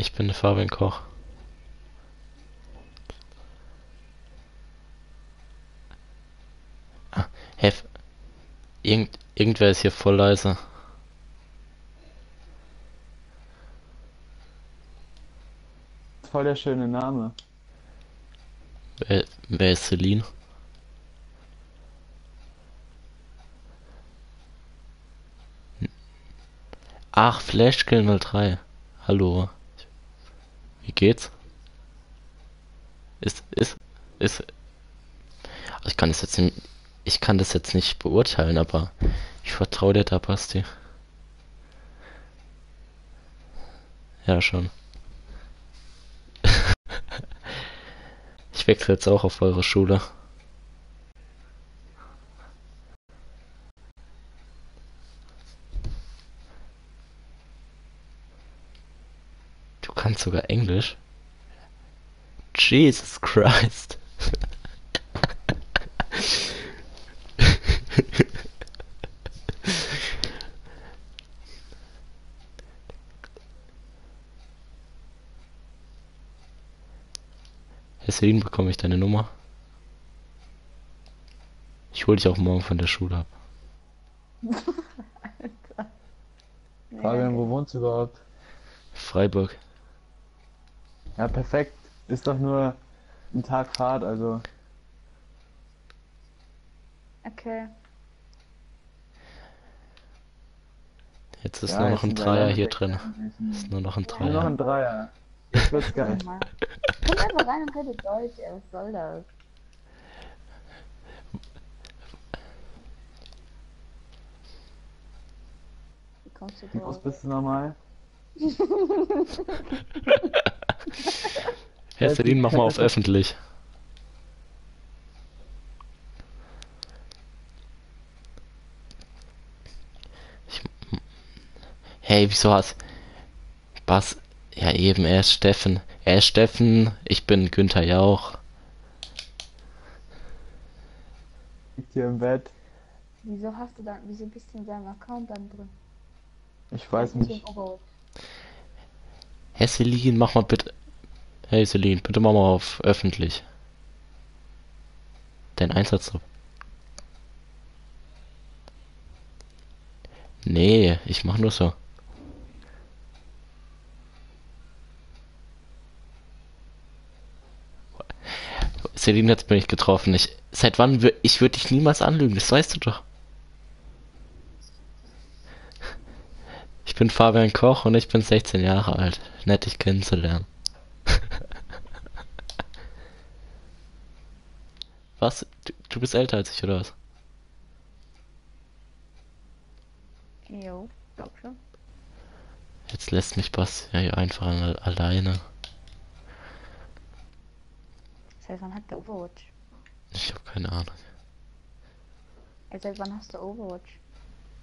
Ich bin Fabian Koch. Ah, Hef. Irgend, irgendwer ist hier voll leise. Voll der schöne Name. Wer, wer ist Celine? Ach, Flashkill 03. Hallo. Wie geht's? Ist, ist, ist. Also ich kann das jetzt nicht, ich kann das jetzt nicht beurteilen, aber ich vertraue dir da, Basti. Ja, schon. Ich wechsle jetzt auch auf eure Schule. Du kannst sogar Englisch? Jesus Christ. Deswegen bekomme ich deine Nummer. Ich hole dich auch morgen von der Schule ab. Fabian, wo wohnst du überhaupt? Freiburg. Ja, perfekt. Ist doch nur ein Tag Fahrt, also. Okay. Jetzt ist Ja, nur noch ein Dreier hier drin. Ist nur noch ein Nur noch Dreier. ein Dreier. Jetzt wird's geil. Kommt einfach rein und redet Deutsch, ey, was soll das? Wie kommst du Wie groß drauf? bist du nochmal? Herr Celine, mach mal auf öffentlich. Ich, hey, wieso hast... Was? Ja eben, er ist Steffen. Er ist Steffen, ich bin Günther Jauch. Liegt hier im Bett. Wieso hast du dann, wieso bist du in seinem Account dann drin? Ich weiß nicht. Herr Celine, mach mal bitte... Hey Celine, bitte mach mal auf öffentlich. Dein Einsatz. Nee, ich mach nur so. Celine hat's mich getroffen. Ich, seit wann wür, ich würde dich niemals anlügen, das weißt du doch. Ich bin Fabian Koch und ich bin 16 Jahre alt. Nett, dich kennenzulernen. Was? Du, du bist älter als ich, oder was? Jo, glaub schon. Jetzt lässt mich Basti ja hier einfach al- alleine. Seit wann hat der Overwatch? Ich habe keine Ahnung. Ey, seit wann hast du Overwatch?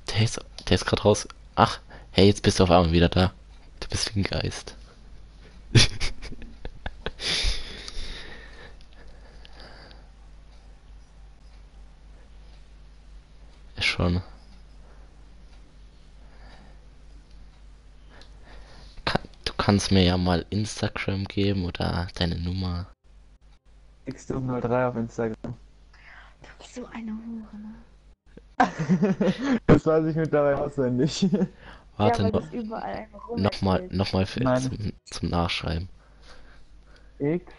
Der ist, der ist gerade raus. Ach, hey, jetzt bist du auf einmal wieder da. Du bist wie ein Geist. Ist schon. Kann, du kannst mir ja mal Instagram geben oder deine Nummer. Xdom03 auf Instagram. Du bist so eine Hure, ne? Das weiß ich mittlerweile auswendig. Warte ja, noch, überall nochmal, nochmal für, Nein. zum, zum Nachschreiben. X.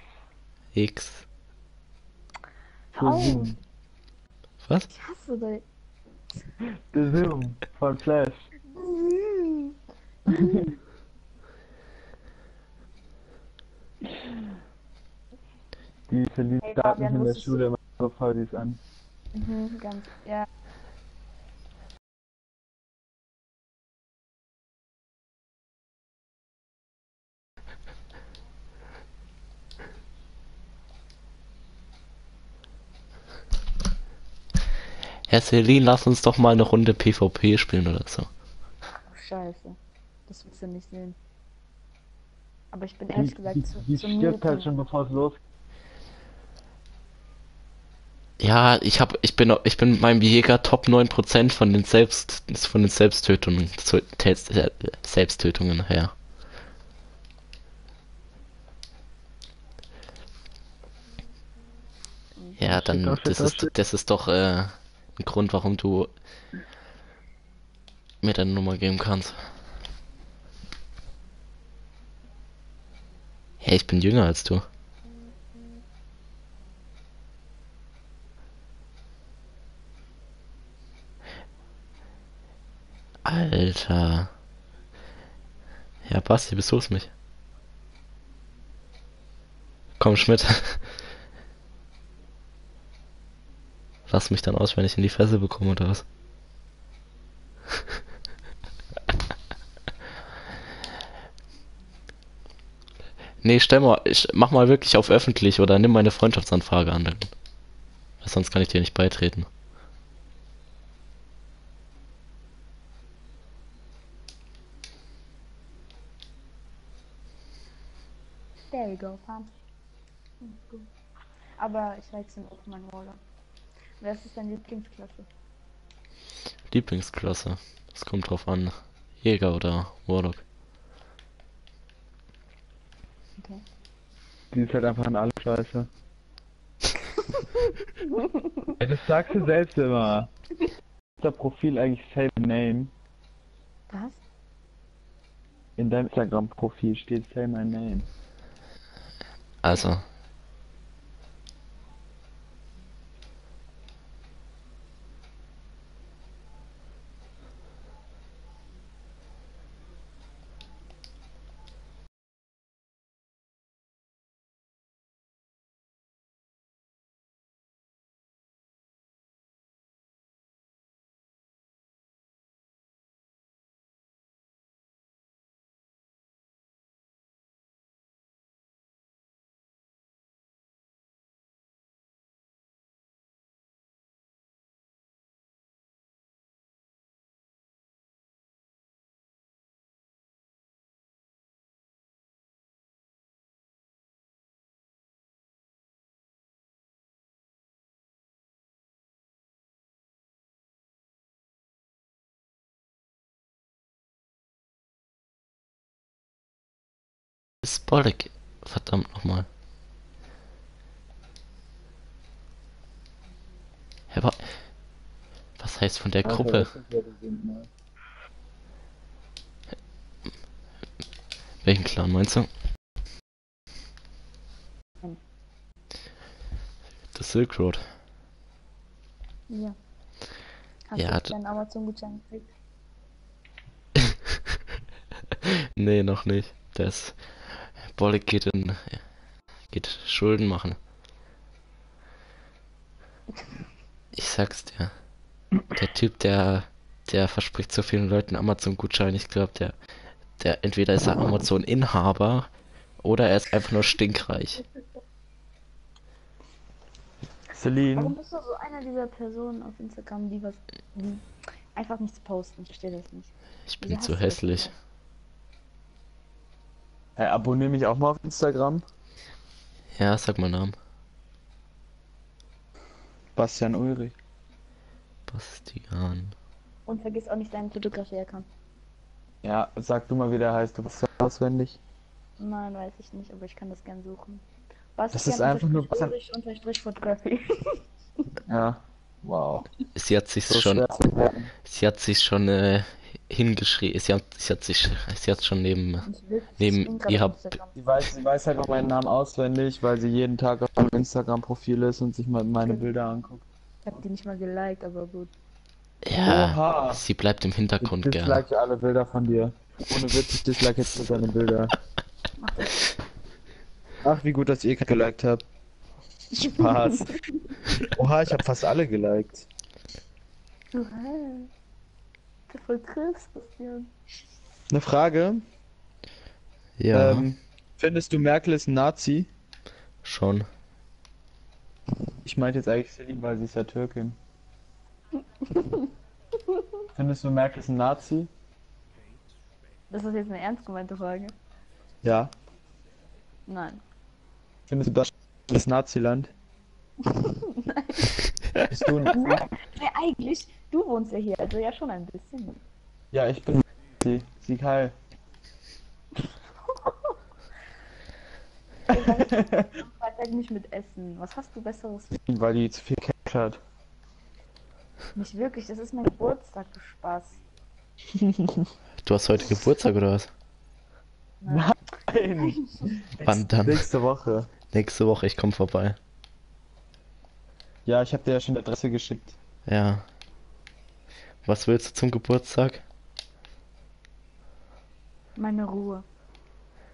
X. Zoom. Was? ich hasse dich. The Zoom von Flash. Die Celine Hey, Fabian, in der Schule immer so voll süß an. Mhm, ganz, ja. Herr Selin, lass uns doch mal eine Runde PvP spielen oder so. Oh, scheiße. Das willst du nicht sehen. Aber ich bin ehrlich gesagt zu, Die zu stirbt halt schon, bevor es losgeht. Ja, ich hab, ich bin, ich bin meinem Jäger Top 9% von den Selbst, von den Selbsttötungen, äh, Selbsttötungen her. Ja, dann, das oh ist, das ist doch, äh, ein Grund, warum du mir deine Nummer geben kannst. Hey, ich bin jünger als du. Alter. Ja, Basti, besuchst mich. Komm, Schmidt. Lass mich dann aus, wenn ich in die Fresse bekomme oder was? Nee, stell mal, ich, mach mal wirklich auf öffentlich oder nimm meine Freundschaftsanfrage an. Sonst kann ich dir nicht beitreten. There we go. Gut. Aber ich wechsle auf meinen Roller. Was ist deine Lieblingsklasse? Lieblingsklasse. Es kommt drauf an. Jäger oder Warlock. Okay. Die ist halt einfach an alle scheiße. Ey, das sagst du selbst immer. Unser Profil eigentlich Say My Name. Was? In deinem Instagram-Profil steht Say My Name. Also. Bolek. Verdammt nochmal. Hä, wa was heißt von der Gruppe? Welchen Clan meinst du? The Silk Road. Ja. Hast Ja, du deinen Amazon-Gutschein gekriegt? nee, noch nicht. Das Bolek geht in geht Schulden machen. Ich sag's dir. Der Typ, der der verspricht so vielen Leuten Amazon-Gutschein, ich glaube, der der entweder ist er Amazon-Inhaber oder er ist einfach nur stinkreich. Celine, Warum bist du so einer dieser Personen auf Instagram, die was, die einfach nichts posten? Ich verstehe das nicht. Ich bin hast zu du das hey, abonniere mich auch mal auf Instagram. Ja, sag mal Namen. Bastian Ulrich. Bastian. Und vergiss auch nicht deinen Fotografie-Account. Ja, sag du mal, wie der heißt. Du bist ja auswendig. Nein, weiß ich nicht, aber ich kann das gern suchen. Das ist einfach nur- Unterstrich, unterstrich Fotografie. Ja. Wow. Sie hat sich So schon, sie hat sich schon äh, hingeschrieben. Sie hat, sie hat sich, sie hat schon neben, Ich ich Neben bin grad ihr auf habt- Instagram. Sie weiß, sie weiß halt noch meinen Namen auswendig, weil sie jeden Tag auf meinem Instagram-Profil ist und sich mal meine Bilder anguckt. Ich hab die nicht mal geliked, aber gut. ja, Oha. sie bleibt im Ich Hintergrund gern. dislike alle Bilder von dir. Ohne Witz, ich dislike jetzt nur deine Bilder. Ach, wie gut, dass ihr geliked habt. Spaß. Oha, ich habe fast alle geliked. Du voll triffst, Bastian. Eine Frage. Ja, Ähm, findest du Merkel ist ein Nazi? schon. Ich meinte jetzt eigentlich Celine, weil sie ist ja Türkin. Findest du Merkel ist ein Nazi? Das ist jetzt eine ernst gemeinte Frage. Ja. Nein. Findest du Deutschland das Naziland? Bist du ein Nazi? Ja, eigentlich, du wohnst ja hier, also ja schon ein bisschen. Ja, ich bin Nazi. Sieg heil. Freitag nicht mit Essen. Was hast du besseres? Weil die zu viel Cash hat. Nicht wirklich, das ist mein Geburtstag, du Spaß. Du hast heute Geburtstag oder was? Nein! Wann dann? Nächste Woche. Nächste Woche, ich komm vorbei. Ja, ich habe dir ja schon die Adresse geschickt. Ja. Was willst du zum Geburtstag? Meine Ruhe.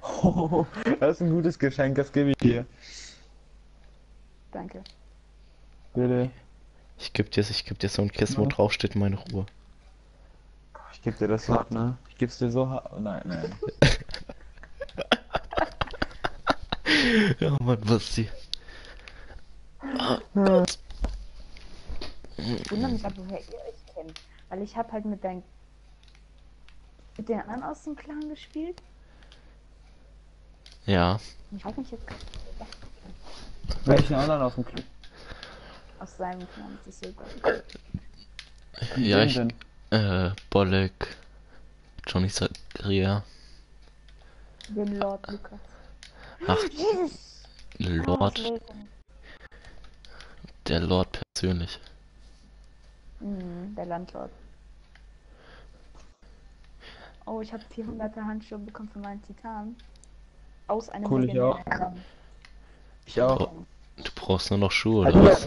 Oh, das ist ein gutes Geschenk, das gebe ich dir. Danke. Bitte. Ich geb dir, ich geb dir so ein Kissen, wo drauf steht meine Ruhe. Ich gebe dir das hart, ne? Ich geb's dir so hart. Oh, nein, nein. Ja, Mann, was die. Ich wundere mich aber, woher ihr euch kennt. Weil ich habe halt mit deinen mit den anderen aus dem Clan gespielt. Ja, Ich weiß nicht jetzt Welchen anderen aus dem Club? aus seinem Clan. Das ist so ja, ich, denn? äh, Bolek, Johnny Zakaria, Den Lord Lukas. ach, Jesus! Lord, Oh, der Lord persönlich. Mhm, der Landlord. Oh, ich habe 400er Handschuhe bekommen für meinen Titan. Aus einem Cool, ich auch. Ich auch. Du brauchst nur noch Schuhe, oder was?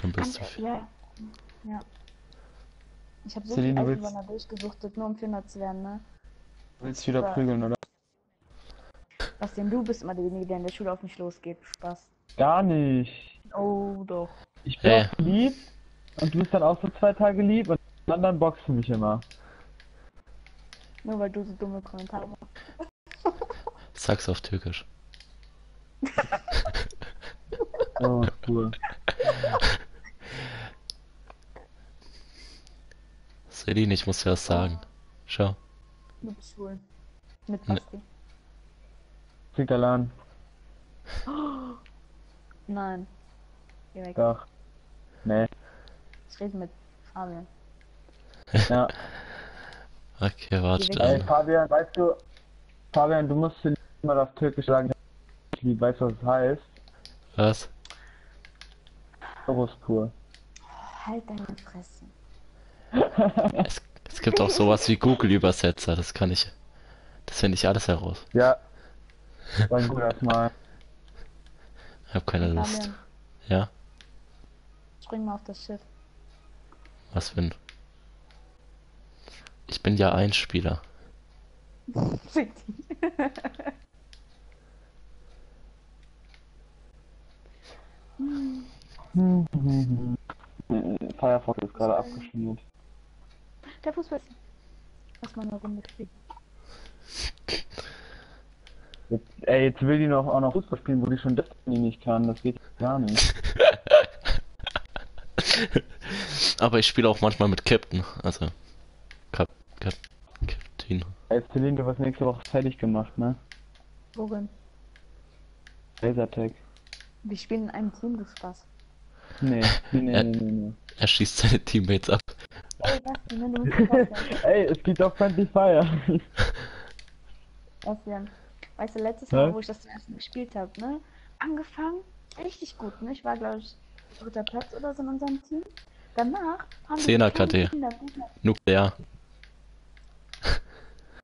Dann bist du. Kann- Ja. Ja. Ich habe so Celine, viel du willst- Eisenbahner durchgesuchtet, nur um 400 zu werden, ne? Du willst wieder Ja. prügeln, oder? Bastian, du bist immer derjenige, der in der Schule auf mich losgeht. Spaß. Gar nicht. Oh, doch. Ich bin auch lieb und du bist dann auch so zwei Tage lieb und dann, dann boxst du mich immer. Nur weil du so dumme Kommentare machst. Sag's auf Türkisch. Oh, cool. Celine, ich muss dir was sagen. Schau. Du bist schwul. Mit Ne. Basti. Zickerlan. Nein. Geh weg. Doch. Nee. Ich rede mit Fabian. Ja. Okay, warte. Ey, dann. Fabian, weißt du, Fabian, du musst dir mal auf Türkisch sagen, ich lieb, weißt du, was das heißt? Was? Euros pur. Halt deine Fresse. Es, es gibt auch sowas wie Google-Übersetzer, das kann ich. Das finde ich alles heraus. Ja. War ein guter Mal. Ich hab keine Lust. Fabian, Ja? spring mal auf das Schiff. Was für ein. Ich bin ja ein Spieler. Firefox ist gerade abgeschmiert. Der Fußball. Lass mal eine Runde spielen. Jetzt, ey, jetzt will die noch auch noch Fußball spielen, wo die schon Destiny nicht kann. Das geht gar nicht. Aber ich spiele auch manchmal mit Captain. Also. Cap, Cap, Captain. Ey, Celine, du wirst nächste Woche fertig gemacht, ne? Worin? Lasertag. Wir spielen in einem Team, du Spaß. Nee, nee, nee, nee, nee, nee. Er schießt seine Teammates ab. Ey, vorstellst. Ey, es gibt auch Friendly Fire. Bastian, weißt du, letztes Hä? Mal, wo ich das zum ersten Mal gespielt habe, ne? Angefangen, richtig gut, ne? Ich war, glaube ich, dritter Platz oder so in unserem Team. Danach haben wir Zehner keine KD. Kinder. Nuklear.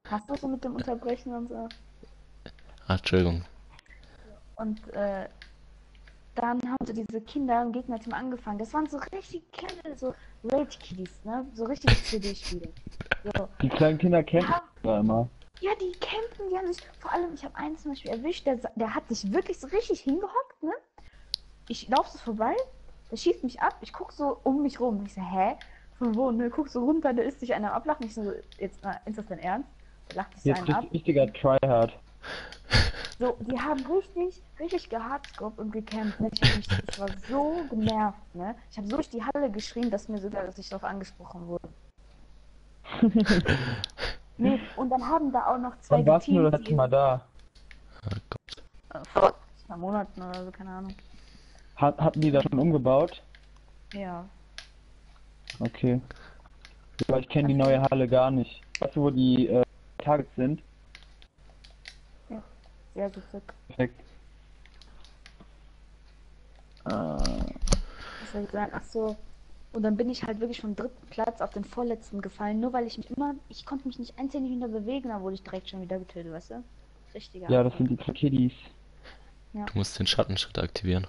Hast du so mit dem Unterbrechen und so? Ah, Entschuldigung. Und äh, dann haben so diese Kinder im Gegnerteam angefangen. Das waren so richtig kleine, so Rage Kiddies, ne? So richtige CD-Spiele. So. Die kleinen Kinder kennen Ja, da immer. ja, die campen, die haben sich, vor allem, ich habe einen zum Beispiel erwischt, der, der hat sich wirklich so richtig hingehockt, ne? Ich laufe so vorbei, der schießt mich ab, ich guck so um mich rum. Ich so, hä? Von wo? Ne? Guck so runter, da ist sich einer ablachen. Ich so, jetzt, na, ist das dein Ernst? Der lacht sich so Jetzt einen ab. richtig richtiger Tryhard. So, die haben richtig, richtig gehardscoped und gecampt. Ne? Ich, mich, ich war so genervt, ne? Ich habe so durch die Halle geschrien, dass mir sogar, dass ich darauf angesprochen wurde. nee, und dann haben da auch noch zwei Wann warst du das letzte Mal da? Oh Gott. vor zwei Monaten oder so, keine Ahnung. Hat, hatten die da schon umgebaut? Ja. Okay. Weil ich kenne die neue Halle gar nicht. Weißt du, wo die äh, Targets sind? Sehr gut. Perfekt. Äh, Was soll ich sagen? Ach so. Und dann bin ich halt wirklich vom dritten Platz auf den vorletzten gefallen, nur weil ich mich immer, ich konnte mich nicht ein Zentimeter bewegen, da wurde ich direkt schon wieder getötet, weißt du? Richtiger. ja, das sind die zwei Kiddies. Du musst den Schattenschritt aktivieren.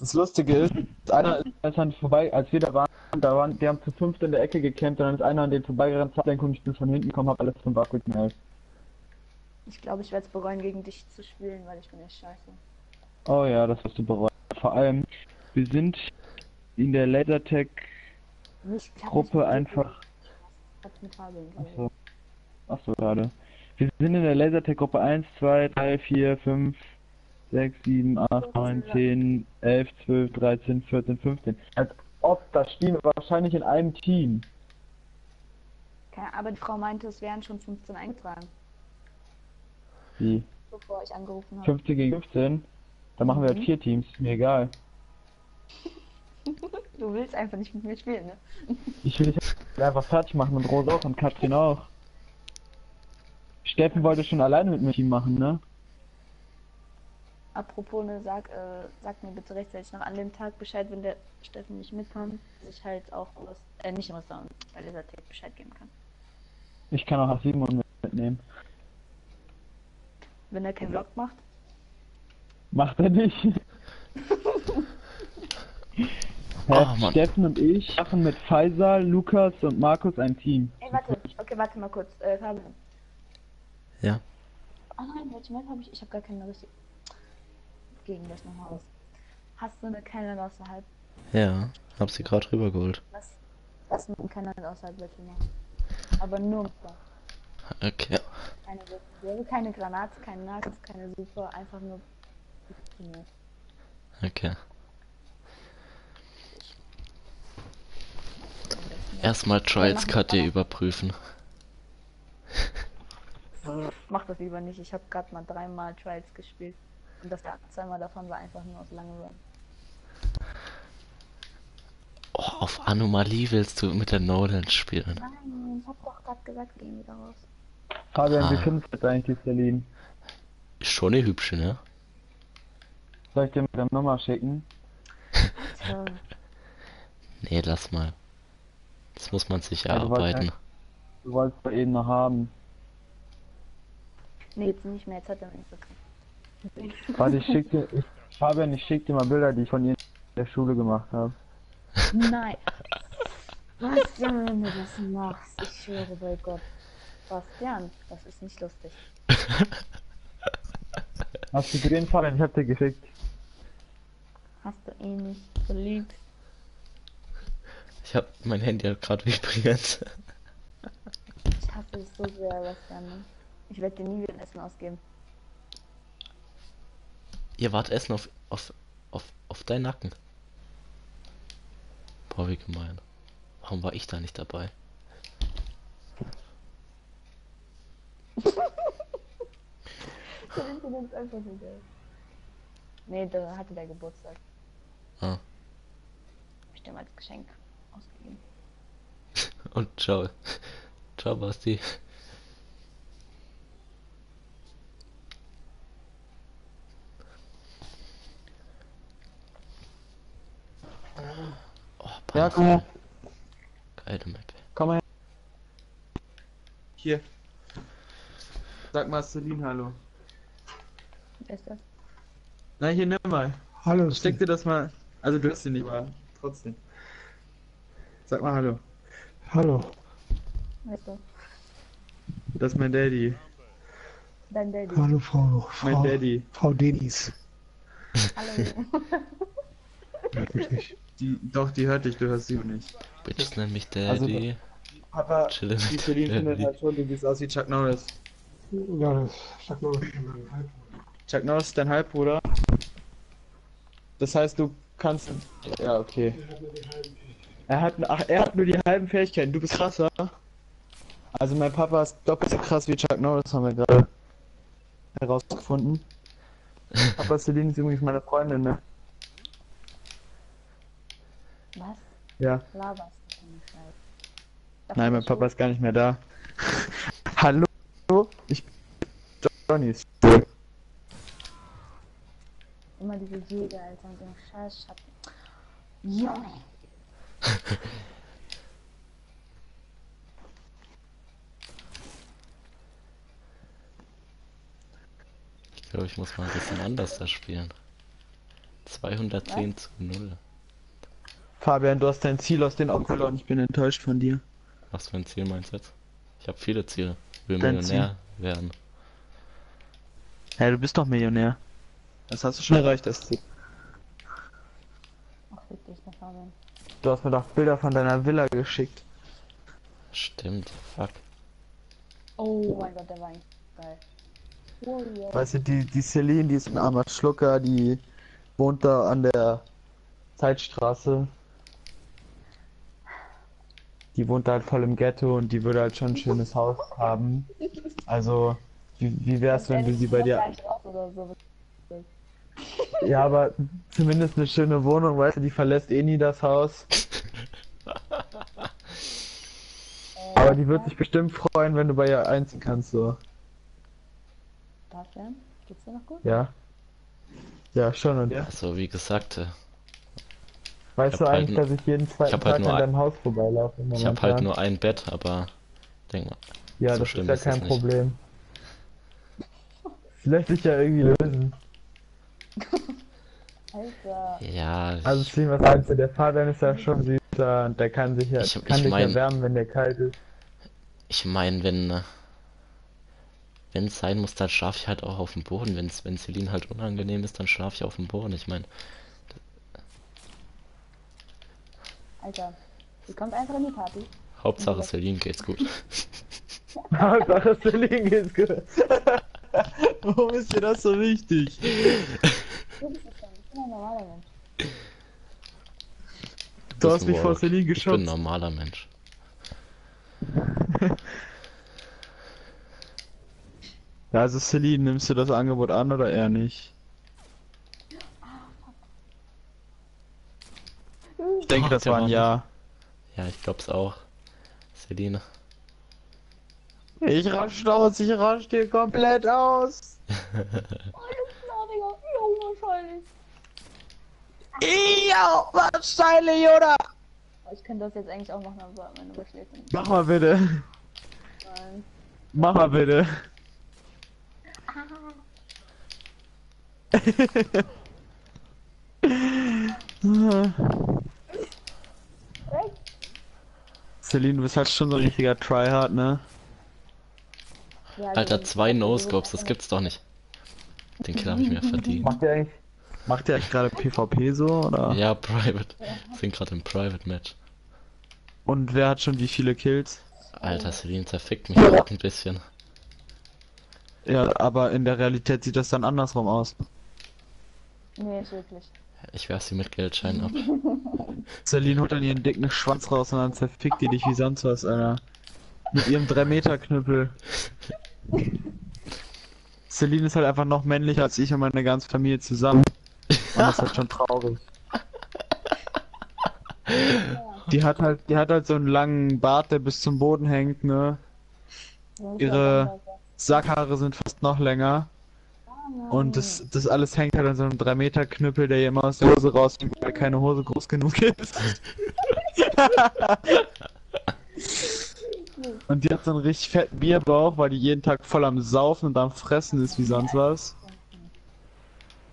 Das Lustige ist, einer ist als dann vorbei, als wir da waren, da waren, die haben zu fünft in der Ecke gecampt und dann ist einer an den vorbeigerannt, und ich bin von hinten gekommen, hab alles fünf abgeknallt. Ich glaube, ich werde es bereuen, gegen dich zu spielen, weil ich bin echt scheiße. Oh ja, das wirst du bereuen. Vor allem, wir sind in der Lasertech Nicht klappt Gruppe nicht mit einfach. Achso. Achso, gerade. Wir sind in der Lasertech Gruppe 1, 2, 3, 4, 5, 6, 7, 8, 9, 10, 11, 12, 13, 14, 15. Als ob das spielen wir wahrscheinlich in einem Team. Keine, aber die Frau meinte, es wären schon 15 eingetragen, Wie? bevor ich angerufen habe. 15 gegen 15? Dann machen wir halt Mhm. vier Teams, mir egal. Du willst einfach nicht mit mir spielen, ne? Ich will dich einfach fertig machen und Rose auch und Katrin auch. Steffen wollte schon alleine mit mir Team machen, ne? Apropos, ne, sag, äh, sag mir bitte rechtzeitig noch an dem Tag Bescheid, wenn der Steffen nicht mitkommt, dass ich halt auch Rest- äh, nicht im Restaurant, bei dieser Tech Bescheid geben kann. Ich kann auch nach Simon mitnehmen. Wenn er keinen Vlog macht. Macht er nicht. Mann. Steffen und ich machen mit Faisal, Lukas und Markus ein Team. Ey, warte, okay, warte mal kurz. Äh, Fabian. Ja. Oh nein, welche Map habe ich? Ich habe gar keine richtige. Gegen das nochmal aus. Hast du eine Cannon außerhalb? Ja, hab sie gerade rübergeholt. Was? Was mit dem Cannon außerhalb bitte machen? Aber nur mit der. Okay. Keine Sekundäre, keine Granate, kein Nahkampf, keine Super, einfach nur. Okay. Erstmal Trials KD überprüfen. Mach das lieber nicht. Ich habe gerade mal dreimal Trials gespielt. Und das zweimal davon war einfach nur aus lange Run. Oh, auf Anomalie willst du mit der Nolan spielen. Nein, ich hab doch gerade gesagt, gehen wieder raus. Fabian, Ah. wie findest du das eigentlich, die Celine? Ist schon eine hübsche, ne? Soll ich dir mit der Nummer schicken? Tja, Nee, lass mal. Das muss man sich Ja, du wolltest erarbeiten. Du wolltest doch eben noch haben. nee, jetzt nicht mehr, jetzt hat er mich bekommen. Warte, ich schick dir, ich, Fabian, ich schick dir mal Bilder, die ich von ihr in der Schule gemacht habe. Nein. Bastian, wenn du das machst, ich schwöre bei Gott. Bastian, das ist nicht lustig. Hast du gesehen, Fabian? Ich hab dir geschickt. Hast du eh nicht geliebt. Ich hab mein Handy hat gerade vibriert. Ich hasse es so sehr, Bastian. Ich werde dir nie wieder ein Essen ausgeben. Ihr wart essen auf, auf, auf, auf deinen Nacken. Boah, wie gemein. Warum war ich da nicht dabei? Der Incident ist einfach so geil. Nee, da hatte der Geburtstag. Ah. Hab ich dem als Geschenk ausgegeben. Und ciao. Ciao, Basti. Oh, Ja, komm her. Geile Map. Komm her. Hier. Sag mal Celine Hallo. Wer ist das? Na, hier, nimm mal. Hallo, Steck dir das mal. Also, du hast ihn nicht, aber trotzdem. Sag mal Hallo. Hallo. Wer ist das? Das ist mein Daddy. Dein Daddy. Hallo, Frau, Mein Frau, Daddy. Frau Denis. Hallo. Nicht. Die, doch, die hört dich, du hörst sie nicht. Bitches nenn mich Also, Daddy. Aber Chille die Celine findet halt schon, du siehst aus wie Chuck Norris. Ja, das sagt man schon mal halb. Chuck Norris ist dein Halbbruder. Das heißt, du kannst. Ja, okay. Er hat, ach, er hat nur die halben Fähigkeiten. Du bist krasser. Also mein Papa ist doppelt so krass wie Chuck Norris, haben wir gerade herausgefunden. Papa Celine ist übrigens meine Freundin, ne? Was? Ja. Laberst du eine Scheiße? Nein, mein Papa ist gar nicht mehr da. Hallo? Ich bin Johnny. Immer diese Jäger, Alter, mit dem scheiß Schatten. Junge! Ich glaube, ich muss mal ein bisschen anders das spielen. 210 zu 0. Fabian, du hast dein Ziel aus den Augen verloren. Ich bin enttäuscht von dir. Was für ein Ziel meinst du jetzt? Ich habe viele Ziele. Ich will Dein Millionär werden. Ja, du bist doch Millionär. Das hast du schon erreicht, das Ziel. Ach, fick dich, der Fabian. Du hast mir doch Bilder von deiner Villa geschickt. Stimmt, fuck. Oh mein Gott, der war eigentlich geil. Oh, yeah. Weißt du, die, die Celine, die ist ein armer Schlucker, die wohnt da an der Zeitstraße. Die wohnt da halt voll im Ghetto und die würde halt schon ein schönes Haus haben. Also, wie, wie wär's, wenn du sie bei dir. Oder so. Ja, aber zumindest eine schöne Wohnung, weißt du, die verlässt eh nie das Haus. Aber die wird sich bestimmt freuen, wenn du bei ihr einziehen kannst, so. Fabian, geht's dir noch gut? Ja. Ja, schon, und ja. Also, wie gesagt, äh, Weißt Ich du halt eigentlich, dass ich jeden zweiten hab halt Tag nur an ein- deinem Haus vorbeilaufe? ich habe halt nur ein Bett, aber denk mal. Ja, so das ist ja ist kein nicht. Problem. Das lässt sich ja irgendwie lösen. Alter. Ja, Also, Slim, was meinst du? Der Fabian ist ja schon süßer und der kann sich ja, Ich- kann ich dich mein- erwärmen, wenn der kalt ist. ich meine, wenn äh, wenn es sein muss, dann schlafe ich halt auch auf dem Boden. Wenn's, wenn Celine halt unangenehm ist, dann schlafe ich auf dem Boden. Ich meine, Alter. Sie kommt einfach in die Party. Hauptsache Celine geht's gut. Hauptsache, Celine geht's gut. Warum ist dir das so wichtig? Du bist es schon. Ich bin ein normaler Mensch. Du hast mich vor. Celine Ich bin ein normaler Mensch. Ja, also Celine, nimmst du das Angebot an oder eher nicht? Ich denke, Ach, das war ein Ja. Ja, ich glaub's auch. Celine. Ich rasch aus, ich rasch dir komplett aus. Oh. Ja, was Steile, Yoda! Oh, Ich könnte das jetzt eigentlich auch machen, aber meine Uhr schläft nicht. Mach mal bitte. Nein. Mach mal bitte. Celine, du bist halt schon so ein richtiger Tryhard, ne? Ja, Alter, zwei No-Scopes, das gibt's doch nicht. Den Kill habe ich mir verdient. Macht ihr eigentlich, macht ihr eigentlich gerade PvP so, oder? Ja, Private. Sind gerade im Private Match. Und wer hat schon wie viele Kills? Alter, Celine zerfickt mich gerade ein bisschen. Ja, aber in der Realität sieht das dann andersrum aus. Nee, ist wirklich. Ich werf sie mit Geldscheinen ab. Celine holt dann ihren dicken Schwanz raus und dann zerfickt die dich wie sonst was, Alter. Mit ihrem 3-Meter-Knüppel. Celine ist halt einfach noch männlicher als ich und meine ganze Familie zusammen. Und das ist halt schon traurig. Die hat halt, die hat halt so einen langen Bart, der bis zum Boden hängt, ne? Ihre-. Sackhaare sind fast noch länger. Und das, das alles hängt halt an so einem 3-Meter-Knüppel, der ihr immer aus der Hose rausfällt, weil keine Hose groß genug ist. und die hat so einen richtig fetten Bierbauch, weil die jeden Tag voll am Saufen und am Fressen ist wie sonst was.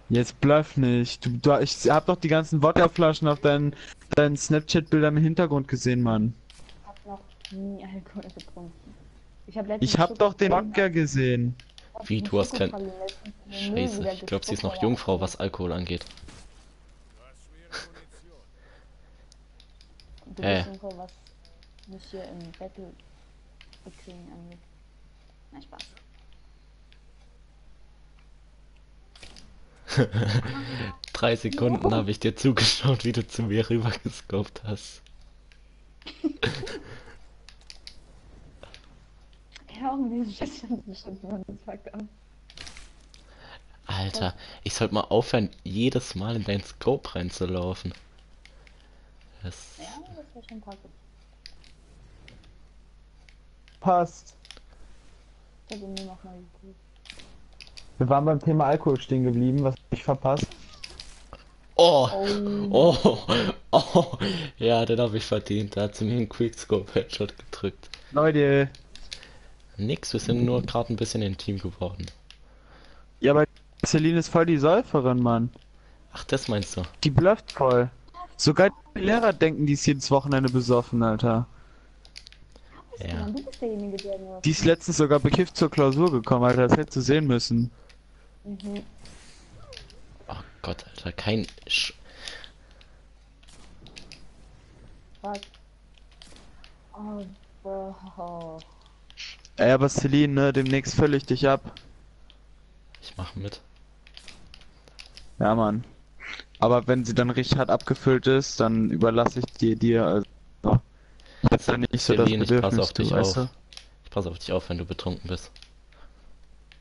Jetzt bluff nicht. Du, du, ich hab doch die ganzen Wodkaflaschen auf deinen, deinen Snapchat-Bildern im Hintergrund gesehen, Mann. Ich hab noch nie Alkohol getrunken. Ich hab Ich hab doch den Wodka gesehen. Wie, du hast kein- Scheiße, ich glaube, sie ist noch Jungfrau, was Alkohol angeht. Du Äh. bist Jungfrau, was mich hier im Battle bekriegen angeht. Nein, Spaß. Drei Sekunden habe ich dir zugeschaut, wie du zu mir rübergescoped hast. Ja, um diesen Schätzchen bestimmt man das fuckt ab. Alter, ich sollte mal aufhören, jedes Mal in deinen Scope reinzulaufen. Das, Ja, das wäre schon praktisch. Passt. Wir waren beim Thema Alkohol stehen geblieben, was ich verpasst. oh, Oh, oh, oh, ja, den habe ich verdient. Da hat sie mir einen Quickscope Headshot gedrückt. Leute, Nix, wir sind nur gerade ein bisschen intim geworden. ja, aber Celine ist voll die Säuferin, Mann. Ach, das meinst du? Die blufft voll. Sogar die Lehrer denken, die ist jedes Wochenende besoffen, Alter. Ja. Die ist letztens sogar bekifft zur Klausur gekommen, Alter. Das hättest du sehen müssen. Mhm. Oh Gott, Alter, kein Sch Fuck. Oh, bro. Ey, aber Celine, ne, demnächst völlig dich ab. Ich mach mit. Ja, Mann. Aber wenn sie dann richtig hart abgefüllt ist, dann überlasse ich dir dir. Also, ich hab da nicht so das ich pass auf dich du, auf. Ich pass auf dich auf, wenn du betrunken bist.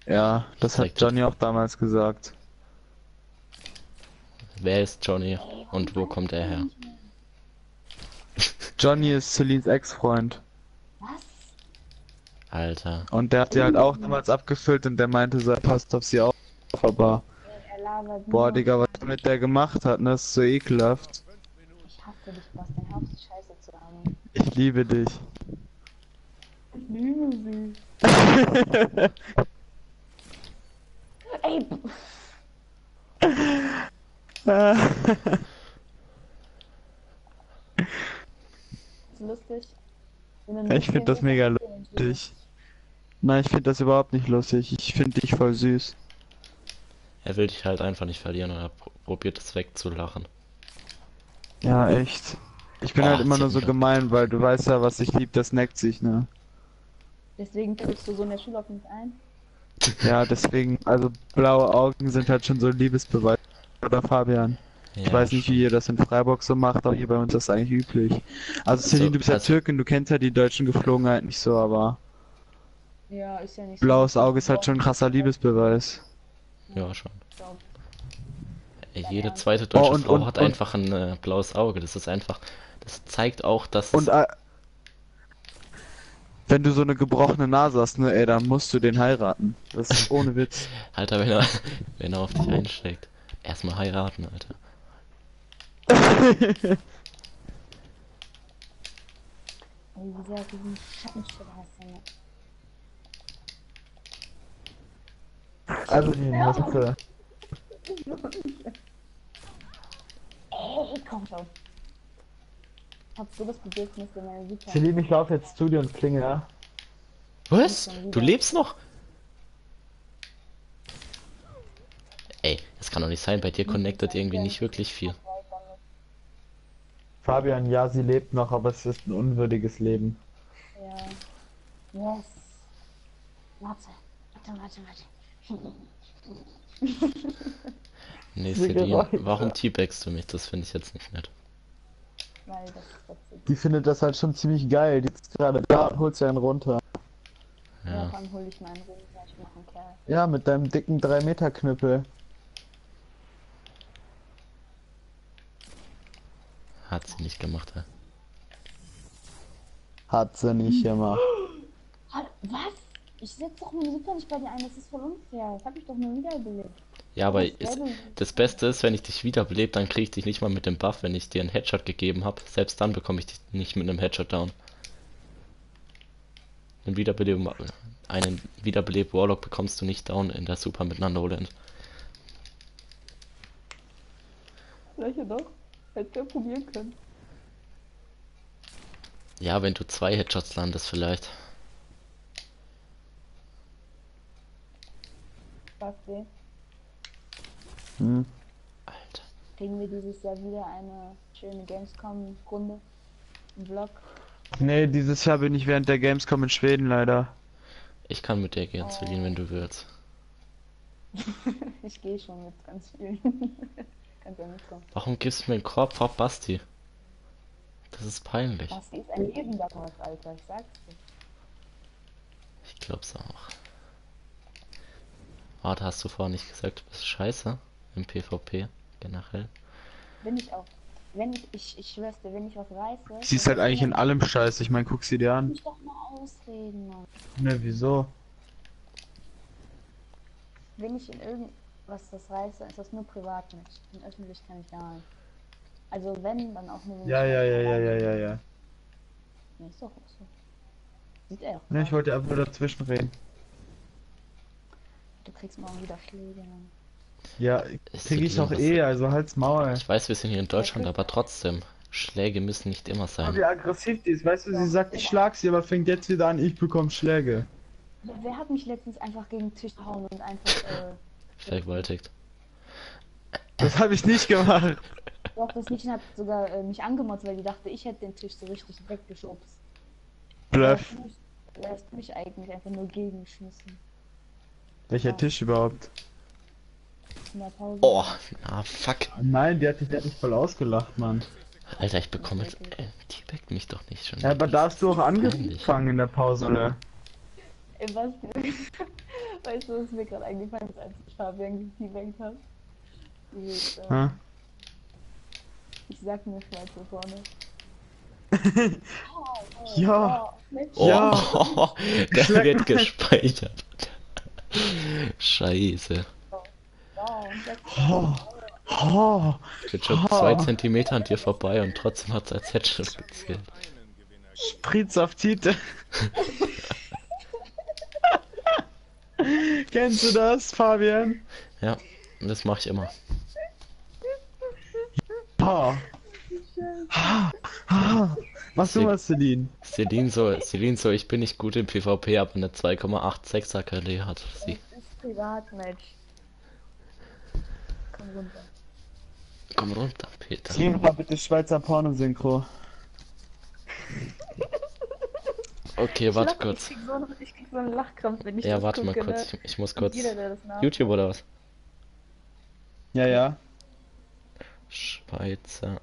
du? Ja, das Zeig hat Johnny auch damals gesagt. Wer ist Johnny und wo kommt er her? Johnny ist Celines Ex-Freund. Alter. Und der hat sie halt auch damals abgefüllt und der meinte so, er passt auf sie auf, aber. Er Boah. Digga, was er mit der gemacht hat, ne, ist so ekelhaft. Ich hasse dich, Bastian. Hör auf, die Scheiße zu haben. Ich liebe dich. Ich liebe sie. Ey, b- ist lustig. Ich nicht find hier das mega lustig. Nein, ich finde das überhaupt nicht lustig. Ich finde dich voll süß. Er will dich halt einfach nicht verlieren und er pro- probiert es wegzulachen. Ja, echt. Ich bin Oh, halt immer nur so gemein, weil du weißt ja, was ich lieb, das neckt sich, ne? Deswegen trittst du so in der Schule auf mich ein. Ja, deswegen, also blaue Augen sind halt schon so ein Liebesbeweis. Oder Fabian? Ich Ja, weiß nicht, schon. wie ihr das in Freiburg so macht, aber hier bei uns ist das eigentlich üblich. Also Celine, So, du bist ja also- Türkin, du kennst ja die deutschen Geflogenheiten nicht so, aber Ja, ist ja nicht blaues Auge ist halt schon ein krasser Liebesbeweis. Ja, schon. Ey, Jede zweite deutsche Oh, und- Frau und- hat und- einfach ein äh, blaues Auge. Das ist einfach. Das zeigt auch, dass Und äh, wenn du so eine gebrochene Nase hast, ne, ey, dann musst du den heiraten. Das ist ohne Witz. Alter, wenn er, wenn er auf dich einschlägt. Erstmal heiraten, Alter. Ey, wie gesagt, diesen Schattenstelle hast du nicht. Also, ist äh, Ey, komm schon. Hast du das Bedürfnis, in meine Vita? Celine, ich laufe jetzt zu dir und klinge, ja? Was? Du lebst noch? Ey, das kann doch nicht sein. Bei dir connectet irgendwie nicht wirklich viel. Fabian, ja, sie lebt noch, aber es ist ein unwürdiges Leben. Ja. Yes. Warte. Warte, warte, warte. Nee, gereicht. warum teabagst du mich? Das finde ich jetzt nicht nett. Weil das ist witzig. Die findet das halt schon ziemlich geil. Die ist gerade da und holt sie einen runter. Ja. Ja. Dann hol ich meinen Ring, sag ich mach einen Kerl. Ja, mit deinem dicken 3-Meter-Knüppel. Hat sie nicht gemacht, ja. Hat sie nicht gemacht. Was? Ich setz doch meine Vita nicht bei dir ein, das ist voll unfair. Ich hab mich doch nur wiederbelebt. Ja, aber Das wäre- das Beste ist, wenn ich dich wiederbelebe, dann kriege ich dich nicht mal mit dem Buff, wenn ich dir einen Headshot gegeben habe. Selbst dann bekomme ich dich nicht mit einem Headshot down. Einen Wiederbelebung, einen Wiederbeleb Warlock bekommst du nicht down in der Super mit einer No-Land. Vielleicht ja doch. Hätte ich probieren können. Ja, wenn du zwei Headshots landest vielleicht. Basti, Hm. Alter. kriegen wir dieses Jahr wieder eine schöne Gamescom-Runde im Vlog? Nee, dieses Jahr bin ich während der Gamescom in Schweden leider. Ich kann mit dir gehen, Celine, wenn du willst. ich gehe schon mit ganz vielen. Kannst ja mitkommen. Warum gibst du mir einen Korb vor Basti? Das ist peinlich. Basti ist ein lebender Gott, Alter, ich sag's dir. Ich glaub's auch. Warte, hast du vorher nicht gesagt, du bist scheiße im PvP generell? Wenn ich auch, wenn ich, ich, ich schwör's dir, wenn ich was reiße. Sie ist halt eigentlich in allem scheiße. Ich meine, guck sie dir an. mich doch mal ausreden, Mann. Ne, wieso? Wenn ich in irgendwas das reiße, ist das nur privat nicht. In öffentlich kann ich gar nicht. Also wenn, dann auch nur wenn Ja, ich ja, ja, ja, ja, bin. ja, ja. Nee, ist doch auch so. Sieht er auch. Ne, ich wollte einfach nur dazwischen reden. Du kriegst morgen wieder Schläge, Mann. Ja, krieg ich doch was- eh, also halt's Maul. Ich weiß, wir sind hier in Deutschland, aber trotzdem. Schläge müssen nicht immer Wie sein. aggressiv die ist, weißt du, sie sagt, ich schlag sie, aber fängt jetzt wieder an, ich bekomme Schläge. Wer, hat mich letztens einfach gegen den Tisch gehauen und einfach, äh, Vergewaltigt. Das habe ich nicht gemacht. doch, das Mädchen hat sogar äh, mich angemotzt, weil die dachte, ich hätte den Tisch so richtig weggeschubst. Bluff. Er ist mich eigentlich einfach nur gegengeschmissen. Welcher Tisch überhaupt? In der Pause. Oh, ah, fuck. Nein, die hat dich ja nicht voll ausgelacht, Mann. Alter, ich bekomme jetzt. Ey, die backt mich doch nicht schon. Ja, aber da hast du auch angefangen in der Pause, ne? Ey, was? weißt du, was mir gerade eingefallen ist, als ich Fabian geteabankt habe? Dieses, äh? Ich sag nur Schweizer vorne. Ja. Oh, Ja. der Schleck wird gespeichert. Scheiße. Oh, oh. Ich bin schon Oh. zwei Zentimeter an dir vorbei und trotzdem hat es als Headshot gezählt. Spritz auf Tite. Kennst du das, Fabian? Ja, das mache ich immer. Oh. Ah, ah. Machst du was, Celine? Celine so, Celine so, ich bin nicht gut im PvP, aber eine 2,86er KD hat sie. ist Privatmatch. Komm runter. Komm runter, Peter. Celine, mal bitte Schweizer Pornosynchro. Okay, warte kurz. Ich krieg, so einen, ich krieg so einen Lachkrampf, wenn ich Ja, das warte mal gucke, kurz. Ne? Ich, ich muss kurz. Jeder, das YouTube oder was? Ja, ja. Schweizer.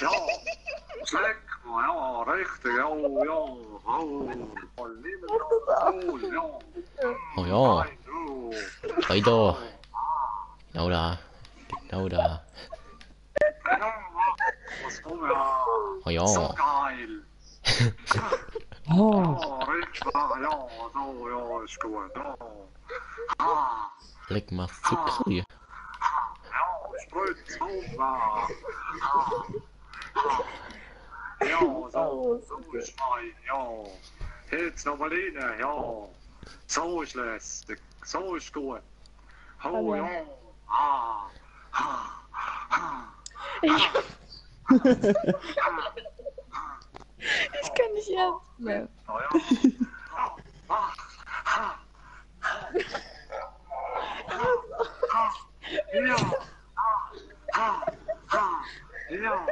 Ja, slick mal, ja, richtig, ja, ja, oh, ja, Oh ja, da. Genau da. Oh ja. so so, gut, ja. Jetzt noch mal rein, ja. So ist lästig, so ist gut. Oh ja, ah, ah. Ich kann nicht ernst mehr. Oh ja. Ah, ah, ah. Ja.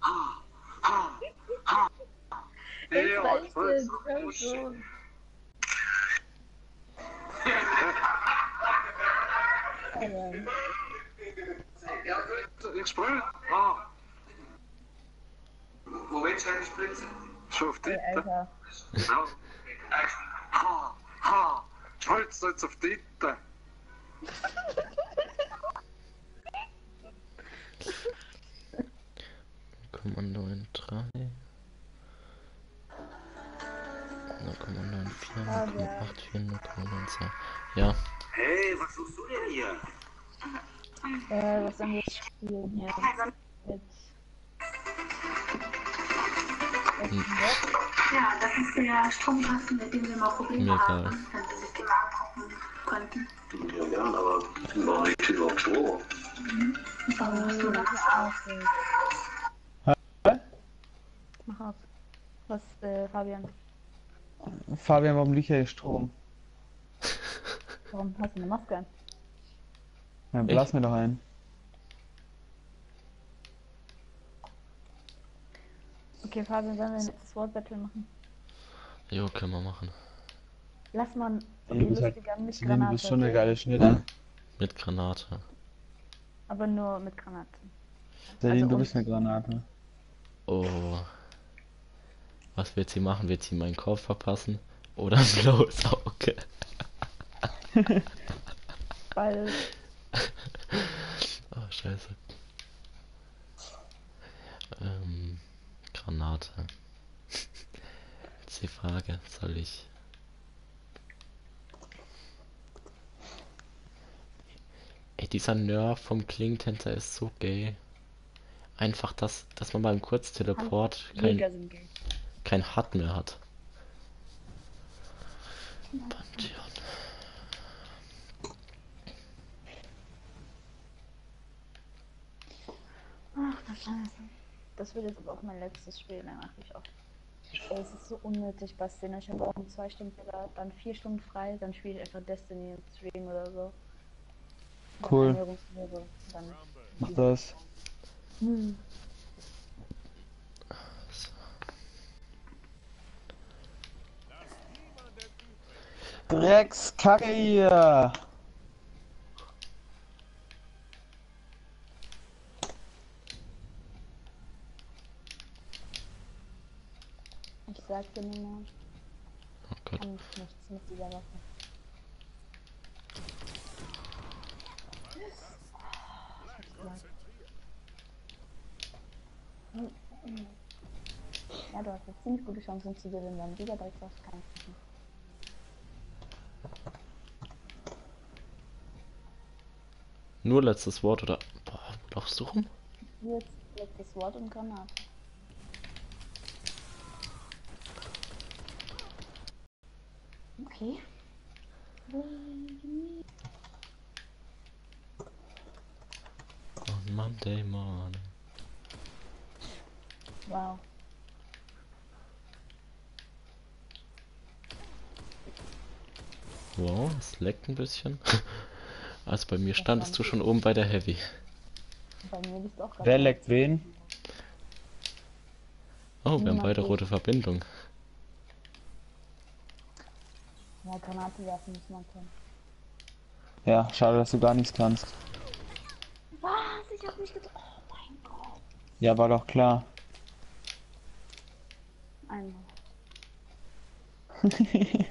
Ah, ah, ja. Ah, ah, ah. Ja, spritz, spritz. Ich spritz, ah. Wo willst du eigentlich spritzen? Schon auf die. Alter. Ja. Ha, ha, spritz jetzt auf die. Kommando in 3. 0,94, 0,84, 0,92. Ja, Hey, was suchst du denn hier? Äh, was sollen wir jetzt spielen hier? Jetzt. Ja, das ist der Stromkasten, mit dem wir mal Probleme Mir haben. Wenn Sie sich den mal angucken könnten. Ja, gern, aber noch nicht viel auf Stroh. Warum hast du das? Mach auf. Was, äh, Fabian? Fabian, warum liegt hier Strom? Warum hast du eine Maske an? Ja, blass mir doch ein. Okay, Fabian, sollen wir ein Wort Battle machen? Jo, können wir machen. Lass mal ein Ey, du bist halt- lustiger mit du bist schon eine okay? geile Schnitter. Mit Granate. Aber nur mit Granaten. Celine, Also du bist eine Granate. Oh. Was wird sie machen? Wird sie meinen Kopf verpassen? Oder ein blaues Auge? Weil Oh, scheiße. Granate. Jetzt die Frage, soll ich... Ey, dieser Nerv vom Klingentänzer ist so gay. Einfach, dass, dass man beim Kurzteleport kein, kein Hut mehr hat. Pantheon. Ach, das Scheiße. Das wird jetzt aber auch mein letztes Spiel, danach ich auch. Ey, es ist so unnötig, Bastian. Ich habe auch in zwei Stunden oder dann vier Stunden frei, dann spiele ich einfach Destiny im Stream oder so. Dann Cool. Dann Mach das. hm. Dreckskacke hier! Ich sag dir nur mal, Oh Gott. kann ich nichts mit dieser Waffe. Ja, du hast jetzt ziemlich gute Chancen zu gewinnen, wenn du wieder direkt was kannst. Nur letztes Wort oder... Boah, wo laufst du rum? Jetzt letztes Wort und Granate. Okay. On Monday morning. Wow. Wow, es leckt ein bisschen. Also bei mir standest du schon oben bei der Heavy. Bei mir du auch. Wer leckt wen? Oh, wir haben beide rote Verbindung. Ja, Granate werfen muss man können. Ja, schade, dass du gar nichts kannst. Was? Ich hab nicht getroffen. Oh mein Gott. Ja, war doch klar. Einmal.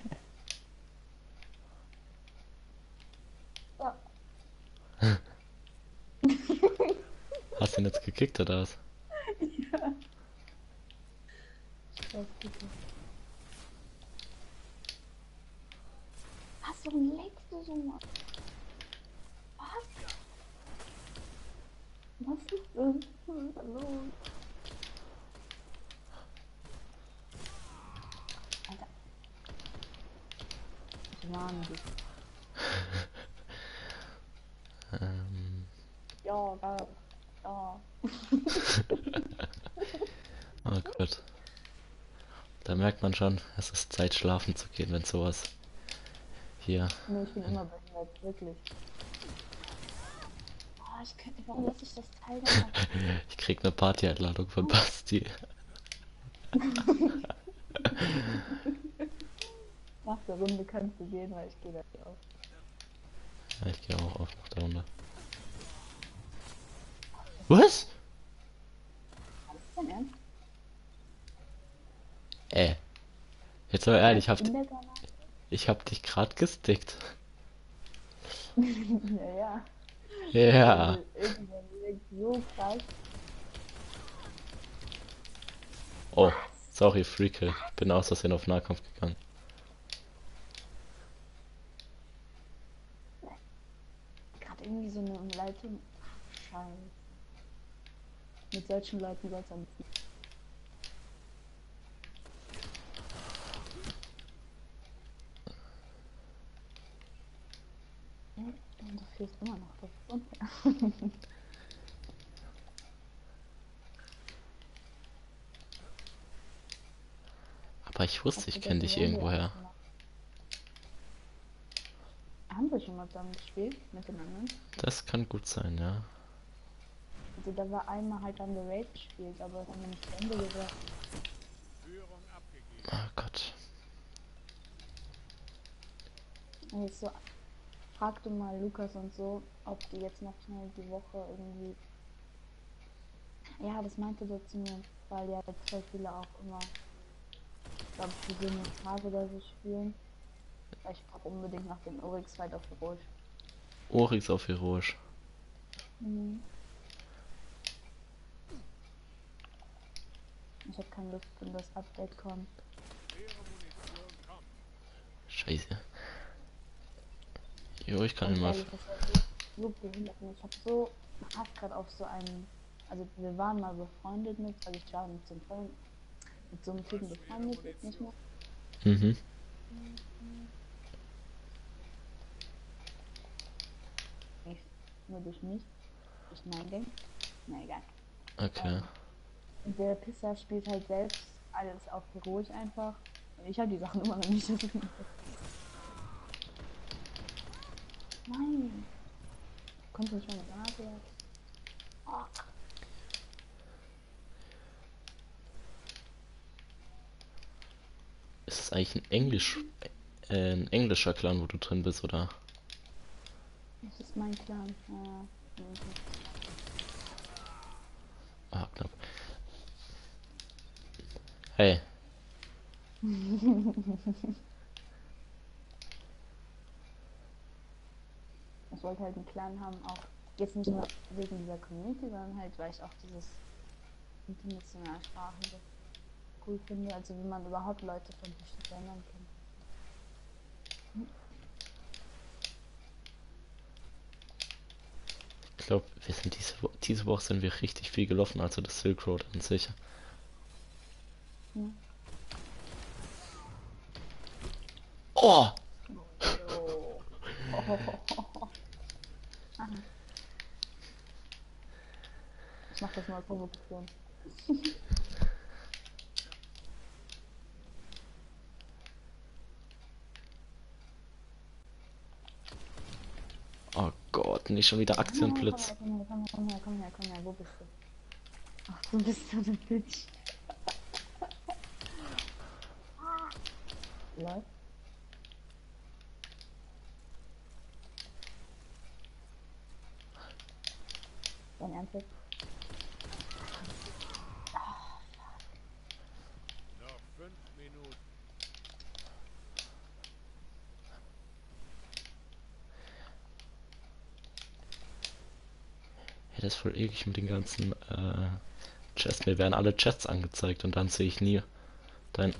Ja. Hast du ihn jetzt gekickt oder was? Das ist gut. Was, warum legst du so mal? Was? Was ist das? Los? Alter. Ich warne dich. Ähm, Ja, da. Ja. oh Gott. Da merkt man schon, es ist Zeit schlafen zu gehen, wenn sowas hier. Nee, ich bin immer behindert, wirklich. Oh, ich könnte, warum lasse ich das Teil ab? Ich krieg eine Partyeinladung von Basti. Nach der Runde kannst du gehen, weil ich gehe da nicht auf. Ja, ich gehe auch auf nach der Runde. Was? Dein Ernst? Äh. Jetzt mal ehrlich, ich ich hab dich grad gestickt. ja, ja. So krass. Oh, sorry, Freakill. Bin aus Versehen auf Nahkampf gegangen. Gerade irgendwie so eine Leitung. Scheiße. Mit solchen Leuten soll es am besten. Und du fühlst immer noch das ist unfair. Aber ich wusste, ich kenne dich irgendwoher. Haben wir schon mal zusammen gespielt mit den anderen? Das kann gut sein, ja. Also da war einmal halt dann der Raid gespielt, aber das haben wir nicht zu Ende gesagt. Oh Gott. Und jetzt so, frag du mal Lukas und so, ob die jetzt noch schnell die Woche irgendwie. Ja, das meinte der zu mir, weil ja jetzt voll viele auch immer, glaube ich, für den Tag oder so spielen. Weil ich brauche unbedingt nach dem Oryx Fight auf Heroisch. Oryx auf Heroisch. Mhm. Ich habe keine Lust, wenn das Update kommt. Scheiße. Jo, ich kann immer. war so, behindert. Ich habe so Hass gerade auf so einen. Also wir waren mal befreundet mit, also ich war mit so einem Freund, mit so einem Typen befreundet, nicht mehr. Mhm. Nicht nur durch mich, durch mein Ding. Na egal. Okay. Und der Pisser spielt halt selbst alles auf heroisch einfach. Und ich habe die Sachen immer noch nicht. Nein. Kommst du nicht mal mit jetzt? Oh. Ist es eigentlich ein Englisch, äh, ein englischer Clan, wo du drin bist, oder? Das ist mein Clan. Ja. Ah, knapp. Hey, Ich wollte halt einen Clan haben, auch jetzt nicht nur wegen dieser Community, sondern halt, weil ich auch dieses internationale Sprache so cool finde, also wie man überhaupt Leute von verschiedenen Ländern kennt. ich glaube, wir sind diese, Wo diese Woche sind wir richtig viel gelaufen, also das Silk Road an sich. Ja. Oh! Ich mach das mal Provokation. Oh Gott, nicht schon wieder Aktienblitz. Komm her, komm her, komm her, komm her, komm her, wo bist du? Ach, du bist so eine Bitch. Ernst jetzt? Ja, das ist voll ewig mit den ganzen äh, Chests. Mir werden alle Chests angezeigt und dann sehe ich nie dein,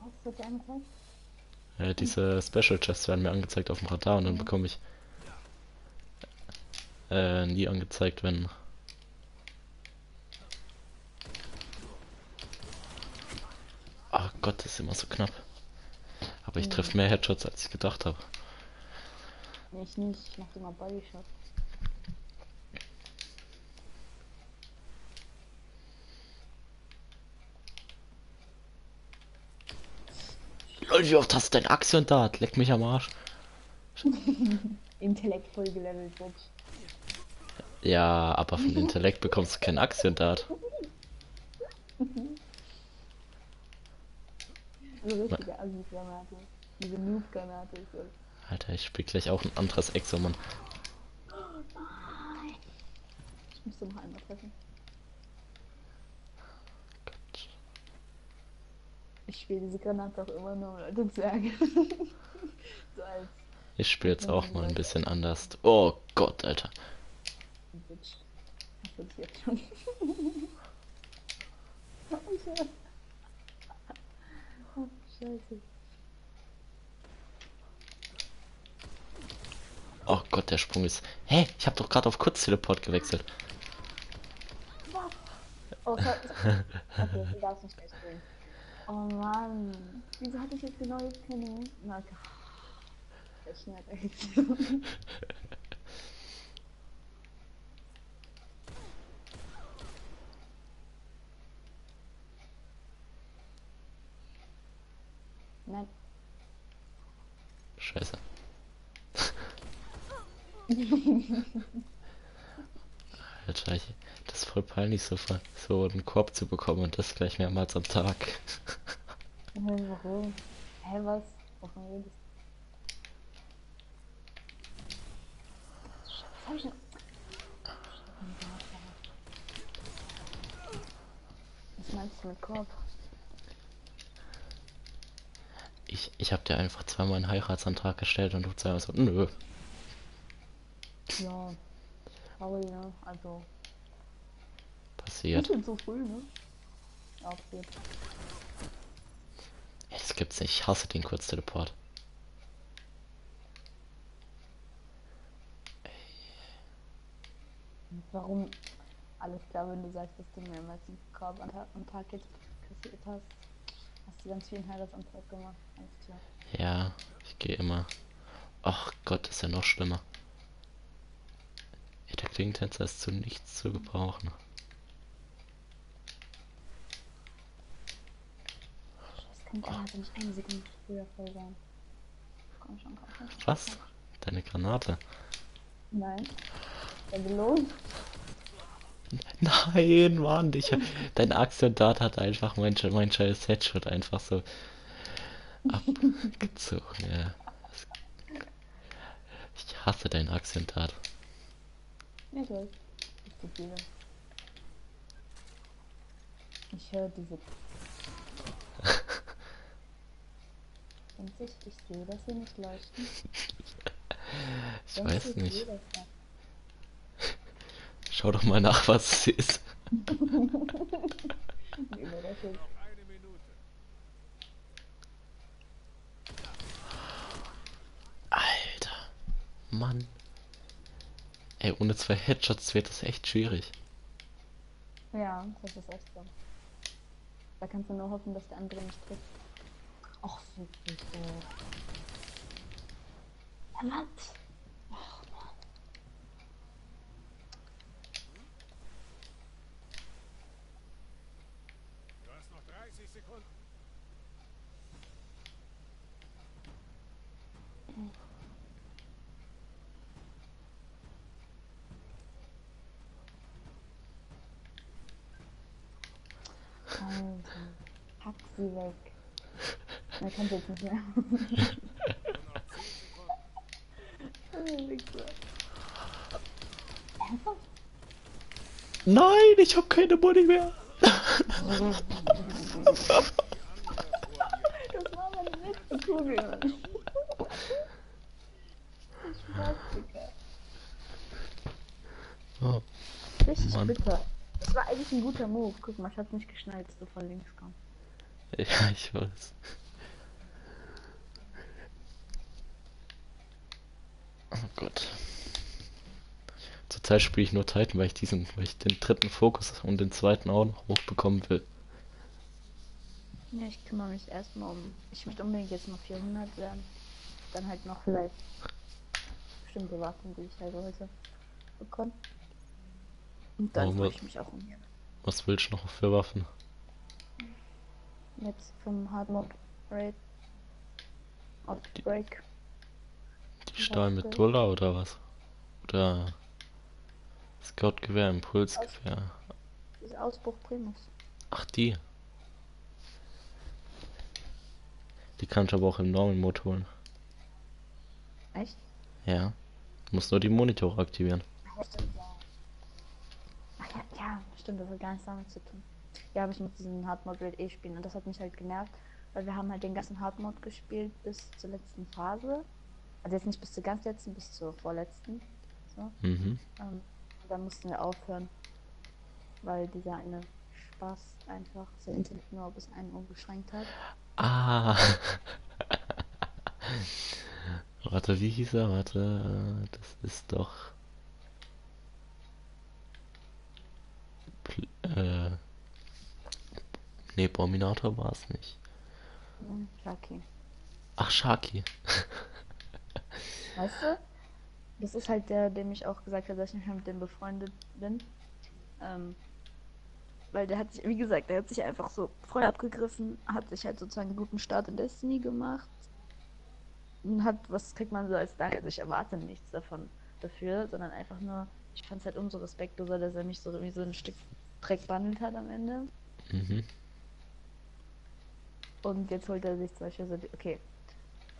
Was wird dir angezeigt? diese Special Chests werden mir angezeigt auf dem Radar und dann bekomme ich äh, nie angezeigt, wenn Ach Gott, das ist immer so knapp. Aber ich Mhm. treffe mehr Headshots, als ich gedacht habe. Ich nicht. Ich mach immer Bodyshot. Lol, wie oft hast du dein Axion Dart? Leck mich am Arsch. Intellekt voll gelevelt, Bitch. Ja, aber von Intellekt bekommst du kein Axion Dart. So richtige Assi-Granate. Diese Noob-Granate ist das. Alter, ich spiel gleich auch ein anderes Exo, Mann. Ich müsste noch einmal treffen. Gott. Ich spiele diese Granate auch immer nur, um Leute zu ärgern. so als Ich spiele jetzt auch mal ein bisschen anders. Oh Gott, Alter. Bitch. Das jetzt schon? oh, Scheiße. Oh, Gott, der Sprung ist. Hä? Ich habe doch gerade auf Kurzteleport gewechselt. Oh. Okay. Oh Mann. Wieso hatte ich jetzt genau jetzt keine... Na, okay. Das Nein. Scheiße. Alter, ich, das ist voll peinlich, so, so einen Korb zu bekommen und das gleich mehrmals am Tag. Warum? Hä, was? Wovon redest du? Ich denn? Was meinst du mit Korb? Ich, ich hab dir einfach zweimal einen Heiratsantrag gestellt und du sagst so, nö. Ja. Sorry, ne? Also. Passiert. Bisschen zu früh, ne? Ja, passiert. Ey, Das gibt's nicht. Ich hasse den Kurzteleport. Warum? Alles klar, wenn du sagst, dass du mehrmals einen Korb am Tag, am Tag jetzt kassiert hast. Hast du ganz vielen Heiratsantrag gemacht. Alles klar. Ja, ich gehe immer. Ach Gott, ist ja noch schlimmer. Ey, der Klingentänzer ist zu nichts zu gebrauchen. Kann gerade nicht eine Sekunde früher voll sein. Komm schon, komm schon. Was? Deine Granate? Nein. Der Belohn? Nein, Mann, ich, dein Axel-Dart hat einfach mein, mein scheiß Headshot einfach so abgezogen, ja. Ich hasse dein Axel-Dart. Ja, ich weiß. Ich probiere. Ich höre diese. Ich sehe das hier nicht leuchten. Ich Denkt weiß nicht. da. Schau doch mal nach, was es ist. Alter. Mann. Ey, ohne zwei Headshots wird das echt schwierig. Ja, das ist echt so. Da kannst du nur hoffen, dass der andere nicht trifft. Ach, so bitte. Ja, was? Ach, Mann. Du hast noch 30 Sekunden. Alter. Pack sie weg. Er kann jetzt nicht mehr. Nein, ich habe keine Money mehr. Das war meine letzte Kugel. Mann. Oh, Richtig Mann. bitter. Das war eigentlich ein guter Move. Guck mal, ich hab's nicht geschnallt, dass du von links kommst. ja, ich weiß. Oh Gott. Zurzeit spiele ich nur Titan, weil ich diesen, weil ich den dritten Fokus und den zweiten auch noch hochbekommen will. Ja, ich kümmere mich erstmal um. Ich möchte unbedingt jetzt noch 400 werden. Dann halt noch vielleicht bestimmte Waffen, die ich halt heute bekomme. Und dann Warum- freue ich mich auch um hier. Was willst du noch für Waffen? Jetzt vom Hard Mode Raid. Outbreak. Die Stahl mit Dulla oder was? Oder Scout-Gewehr, Impulsgewehr. Diese Ausbruch Primus. Ach, die. Die kann ich aber auch im Normal Mode holen. Echt? Ja. Du musst nur die Monitore aktivieren. Ach ja, ja, stimmt, das hat gar nichts damit zu tun. Ja, aber ich muss diesen Hard Mode Raid eh spielen und das hat mich halt genervt, weil wir haben halt den ganzen Hard Mode gespielt bis zur letzten Phase. Also jetzt nicht bis zur ganz letzten, bis zur vorletzten. So. Mhm. Ähm, und dann mussten wir aufhören, weil dieser eine Spaß einfach sein Internet nur bis 1 Uhr beschränkt hat. Ah. Warte, wie hieß er? Warte, das ist doch. Pl äh. Nee, Bominator war es nicht. Hm, Chucky. Ach, Sharky. Weißt du? Das ist halt der, dem ich auch gesagt habe, dass ich nicht mehr mit dem befreundet bin. Ähm, weil der hat sich, wie gesagt, der hat sich einfach so voll abgegriffen, hat sich halt sozusagen einen guten Start in Destiny gemacht. Und hat, was kriegt man so als Dank? Also ich erwarte nichts davon dafür, sondern einfach nur, ich fand es halt umso respektloser, dass er mich so wie so ein Stück Dreck behandelt hat am Ende. Mhm. Und jetzt holt er sich zum Beispiel so, okay,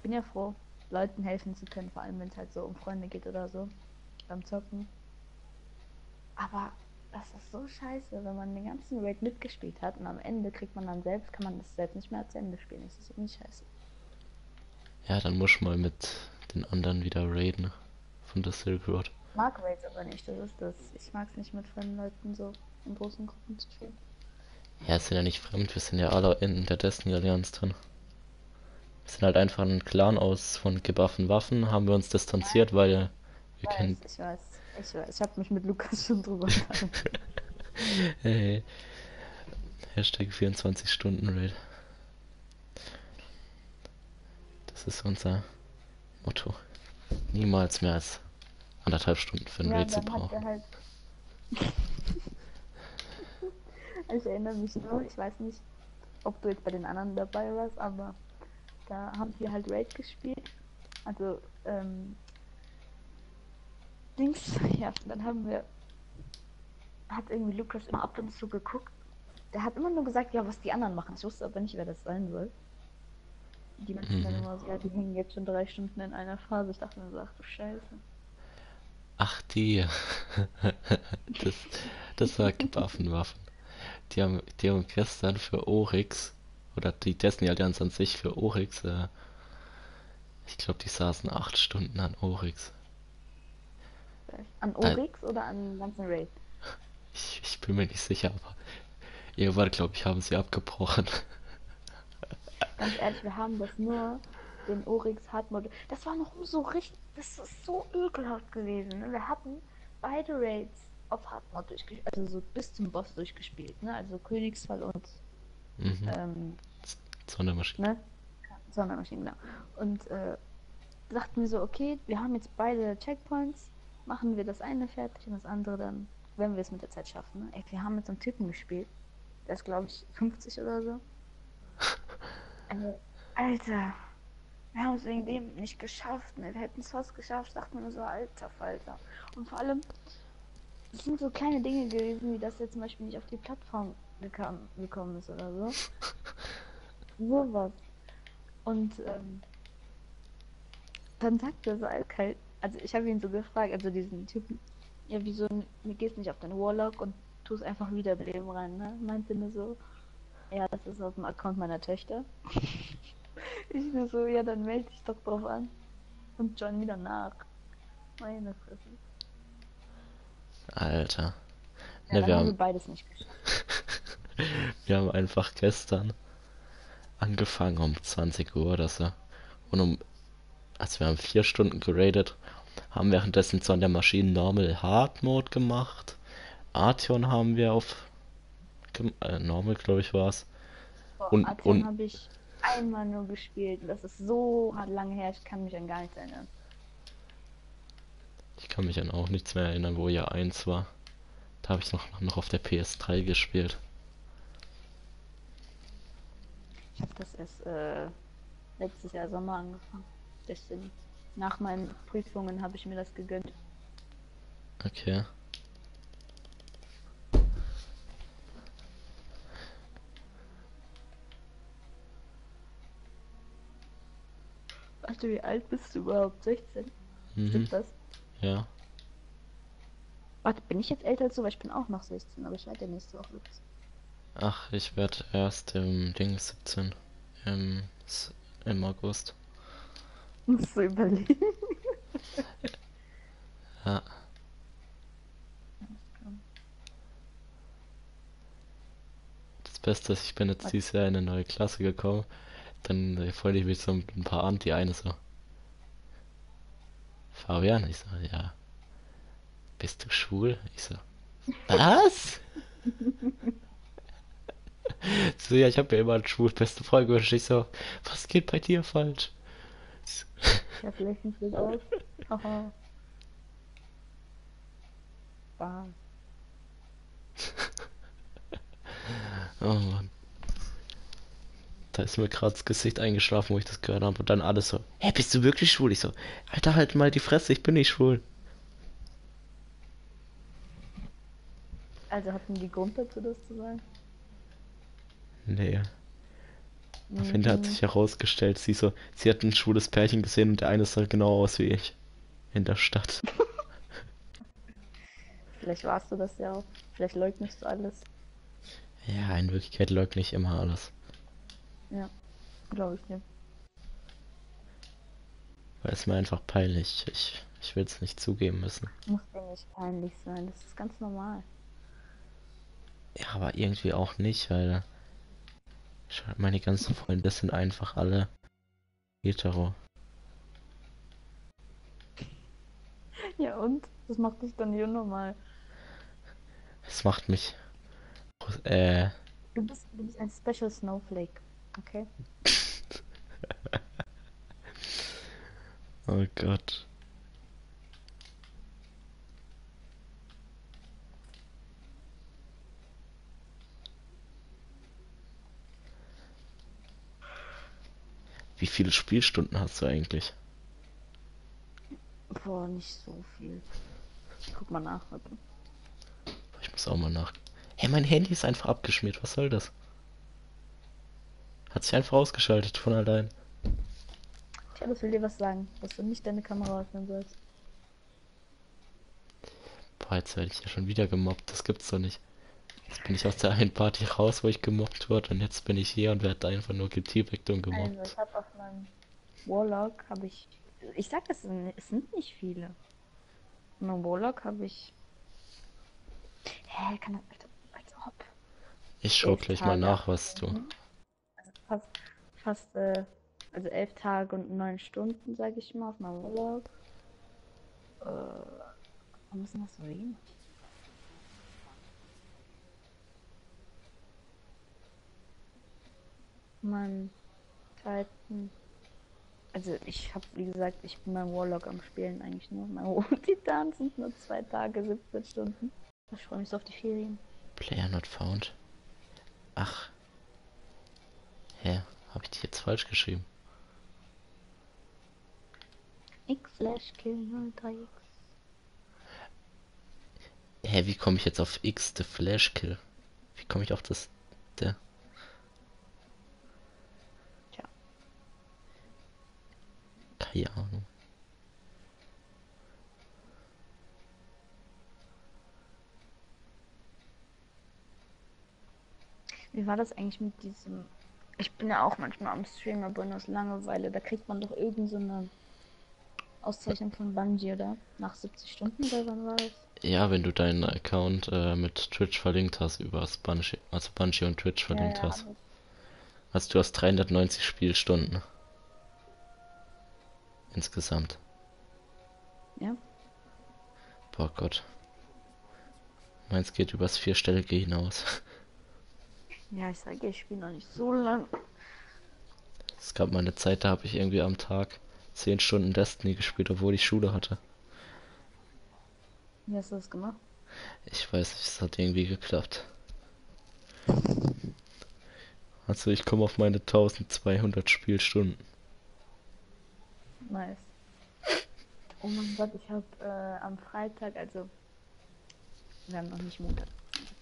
bin ja froh, Leuten helfen zu können, vor allem wenn es halt so um Freunde geht oder so, beim Zocken. Aber das ist so scheiße, wenn man den ganzen Raid mitgespielt hat und am Ende kriegt man dann selbst, kann man das selbst nicht mehr zu Ende spielen. Das ist irgendwie scheiße. Ja, dann muss ich mal mit den anderen wieder raiden von der Silk Road. Ich mag Raids aber nicht, das ist das. Ich mag es nicht mit fremden Leuten so in großen Gruppen zu spielen. Ja, es sind ja nicht fremd, wir sind ja alle in der Destiny Allianz drin. Wir sind halt einfach ein Clan aus von gebuffen Waffen, haben wir uns distanziert, weil wir Ich kennen. weiß, ich weiß, ich weiß. Ich habe mich mit Lukas schon drüber unterhalten. Hey. Hashtag 24 Stunden Raid. Das ist unser Motto. Niemals mehr als anderthalb Stunden für ein Ja, Raid zu brauchen. Ich erinnere mich nur, ich weiß nicht, ob du jetzt bei den anderen dabei warst, aber da haben wir halt Raid gespielt. Also, ähm. Dings, ja, dann haben wir. Hat irgendwie Lukas immer ab und zu geguckt. Der hat immer nur gesagt, ja, was die anderen machen. Ich wusste aber nicht, wer das sein soll. Die meinten dann Mhm. immer so, ja, die hängen jetzt schon drei Stunden in einer Phase. Ich dachte mir so, ach du Scheiße. Ach die. das, das war Waffen. Die haben, die haben gestern für Oryx, oder die Destiny Allianz an sich für Oryx, äh, ich glaube, die saßen acht Stunden an Oryx. An. Oryx oder an ganzen Raid? Ich, ich bin mir nicht sicher, aber irgendwann, glaube ich, haben sie abgebrochen. Ganz ehrlich, wir haben das nur den Oryx Hard Mode. Das war noch so richtig. Das ist so ekelhaft gewesen. Ne? Wir hatten beide Raids auf Hard Mode durchgespielt. Also so bis zum Boss durchgespielt. Ne? Also Königsfall und Mhm. ähm, Sondermaschine. ne? Sondermaschinen, genau. Und äh, sagten wir so, okay, wir haben jetzt beide Checkpoints. Machen wir das eine fertig und das andere dann, wenn wir es mit der Zeit schaffen. Ne? Ey, wir haben mit so einem Typen gespielt. Der ist, glaube ich, 50 oder so. Äh, Alter, wir haben es wegen dem nicht geschafft. Ne? Wir hätten es fast geschafft, sagt man nur so, alter Falter. Und vor allem, es sind so kleine Dinge gewesen, wie dass er zum Beispiel nicht auf die Plattform gekam, gekommen ist oder so. Sowas. Und ähm, dann sagt er so eiskalt, also ich habe ihn so gefragt, also diesen Typen, ja wieso, mir gehst nicht auf den Warlock und tust einfach Wiederbeleben rein, ne? Meinte nur so, ja, das ist auf dem Account meiner Töchter. ich nur so, ja, dann melde dich doch drauf an. Und join wieder nach. Meine Fresse. Alter. Ja, Ne, wir haben wir beides nicht wir haben einfach gestern angefangen um 20 Uhr oder so. Und um, also wir haben vier Stunden geradet, haben währenddessen so an der Maschine Normal Hard Mode gemacht. Artion haben wir auf äh, Normal, glaube ich, war es. Und- Arteon und- habe ich einmal nur gespielt. Das ist so hart lange her, ich kann mich an gar nichts erinnern. Ich kann mich an auch nichts mehr erinnern, wo ja eins war. Da habe ich noch, noch auf der PS3 gespielt. Ich habe das erst äh, letztes Jahr Sommer angefangen. Destiny. Nach meinen Prüfungen habe ich mir das gegönnt. Okay. Warte, wie alt bist du überhaupt? 16? Mhm. Stimmt das? Ja. Warte, bin ich jetzt älter als du? Weil ich bin auch noch 16, aber ich werde ja nächste Woche. Lukas. Ach, ich werde erst im Ding 17. Im, im August. Musst du überlegen. Ja. Das Beste ist, ich bin jetzt Was? dieses Jahr in eine neue Klasse gekommen. Dann freue ich mich so mit ein paar an. Die eine so. Fabian, ich so, ja. Bist du schwul? Ich so, was? so, ja, ich habe ja immer einen schwul besten Freund gewünscht. Ich so, was geht bei dir falsch? Ich hab Bild aus. Haha. Bam. Oh Mann. Da ist mir gerade das Gesicht eingeschlafen, wo ich das gehört habe. Und dann alles so, hä, bist du wirklich schwul? Ich so, Alter, halt mal die Fresse, ich bin nicht schwul. Also hatten die Grund dazu, das zu sagen? Nee. Am Ende hat Mhm. sich herausgestellt, sie so, sie hat ein schwules Pärchen gesehen und der eine sah genau aus wie ich. In der Stadt. Vielleicht warst du das ja auch. Vielleicht leugnest du alles. Ja, in Wirklichkeit leugne ich immer alles. Glaube ich dir. Weil es mir einfach peinlich. Ich, ich will es nicht zugeben müssen. Muss dir nicht peinlich sein. Das ist ganz normal. Ja, aber irgendwie auch nicht, weil meine ganzen Freunde sind einfach alle hetero. Ja und? Das macht dich dann hier normal. Es macht mich äh Du bist, du bist ein Special Snowflake. Okay? oh Gott. Wie viele Spielstunden hast du eigentlich? Boah, nicht so viel. Ich guck mal nach. Warte. Ich muss auch mal nach. Hey, mein Handy ist einfach abgeschmiert. Was soll das? Hat sich einfach ausgeschaltet von allein. Tja, das will dir was sagen, dass du nicht deine Kamera öffnen sollst. Boah, jetzt werde ich ja schon wieder gemobbt. Das gibt's doch nicht. Jetzt bin ich aus der einen Party raus, wo ich gemobbt wurde und jetzt bin ich hier und werde einfach nur geteabagt und Also, gemobbt. ich habe auf meinem Warlock habe ich. Ich sag, es sind, es sind nicht viele. Auf meinem Warlock habe ich. Hä, kann das. Als ob. Ich schau gleich mal nach, was du. Mhm. Fast, fast, äh, also elf Tage und neun Stunden, sage ich mal, auf meinem Urlaub. Äh, warum ist denn das so wenig? Mein Titan. Also ich habe, wie gesagt, ich bin beim Warlock am Spielen eigentlich nur. Mein Titan sind nur zwei Tage, 17 Stunden. Ich freue mich so auf die Ferien. Player not found. Ach. Hä? Habe ich die jetzt falsch geschrieben? X Flash Kill 03X. Hä, wie komme ich jetzt auf X, the Flash Kill? Wie komme ich auf das. Der. Tja. Keine Ahnung. Wie war das eigentlich mit diesem? Ich bin ja auch manchmal am Stream, aber nur aus Langeweile. Da kriegt man doch irgend so eine Auszeichnung von Bungie, oder? Nach 70 Stunden oder wann war das? Ja, wenn du deinen Account äh, mit Twitch verlinkt hast, über Bungie, also Bungie und Twitch verlinkt ja, ja, hast. Also du hast 390 Spielstunden. Insgesamt. Ja. Boah Gott. Meins geht übers Vierstellige hinaus. Ja, ich sage, ich spiele noch nicht so lang. Es gab mal eine Zeit, da habe ich irgendwie am Tag 10 Stunden Destiny gespielt, obwohl ich Schule hatte. Wie hast du das gemacht? Ich weiß nicht, es hat irgendwie geklappt. Also ich komme auf meine 1200 Spielstunden. Nice. Oh mein Gott, ich habe äh, am Freitag, also wir haben noch nicht Montag,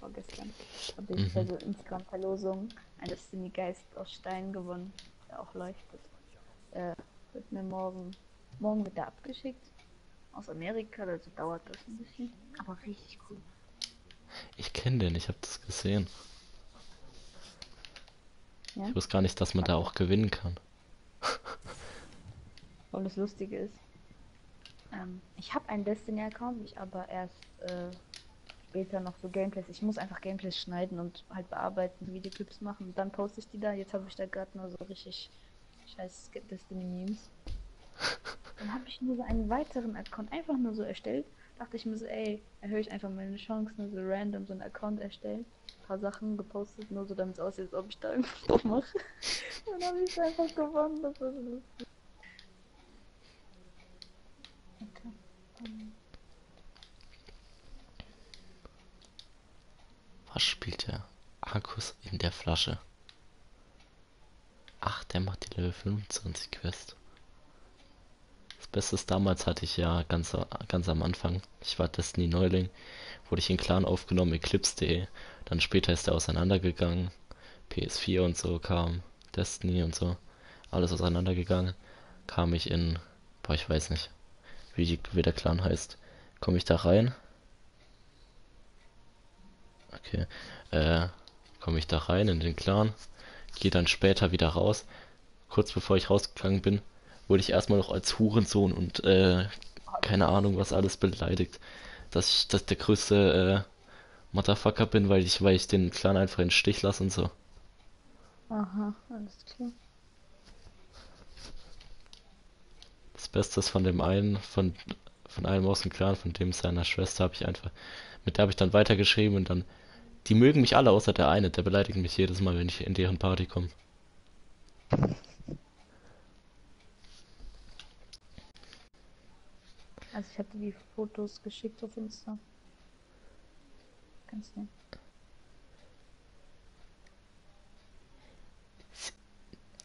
vorgestern, habe ich Mhm. bei so Instagram-Verlosung ein Destiny Geist aus Stein gewonnen, der auch leuchtet. Äh, wird mir morgen, morgen wird er abgeschickt aus Amerika, also dauert das ein bisschen, aber richtig cool. Ich kenne den, ich habe das gesehen. Ja? Ich wusste gar nicht, dass man da auch gewinnen kann. Und das Lustige ist, ähm, ich habe einen Destiny-Account, ich aber erst äh, später noch so Gameplays. Ich muss einfach Gameplays schneiden und halt bearbeiten, Videoclips machen. Und dann poste ich die da. Jetzt habe ich da gerade nur so richtig scheiß Destiny-Memes. Dann habe ich nur so einen weiteren Account einfach nur so erstellt. Dachte ich mir so, ey, erhöhe ich einfach meine Chancen, nur so random so einen Account erstellen. Ein paar Sachen gepostet, nur so damit es aussieht, als ob ich da irgendwas drauf mache. Dann habe ich einfach gewonnen. Das war so lustig. Okay. Ähm, Was spielt der? Akkus in der Flasche. Ach, der macht die Level 25 Quest. Das Beste ist, damals hatte ich ja ganz, ganz am Anfang, ich war Destiny Neuling, wurde ich in Clan aufgenommen, Eclipse.de. Dann später ist er auseinandergegangen. PS4 und so kam, Destiny und so. Alles auseinandergegangen. Kam ich in, boah, ich weiß nicht, wie, die, wie der Clan heißt. Komme ich da rein? Okay. Äh, komme ich da rein in den Clan. Gehe dann später wieder raus. Kurz bevor ich rausgegangen bin, wurde ich erstmal noch als Hurensohn und äh, keine Ahnung was alles beleidigt. Dass ich dass der größte äh, Motherfucker bin, weil ich, weil ich den Clan einfach in den Stich lasse und so. Aha, alles klar. Das Beste ist von dem einen, von, von einem aus dem Clan, von dem seiner Schwester habe ich einfach, mit der habe ich dann weitergeschrieben und dann, die mögen mich alle, außer der eine, der beleidigt mich jedes Mal, wenn ich in deren Party komme. Also ich habe dir die Fotos geschickt auf Insta. Ganz nett.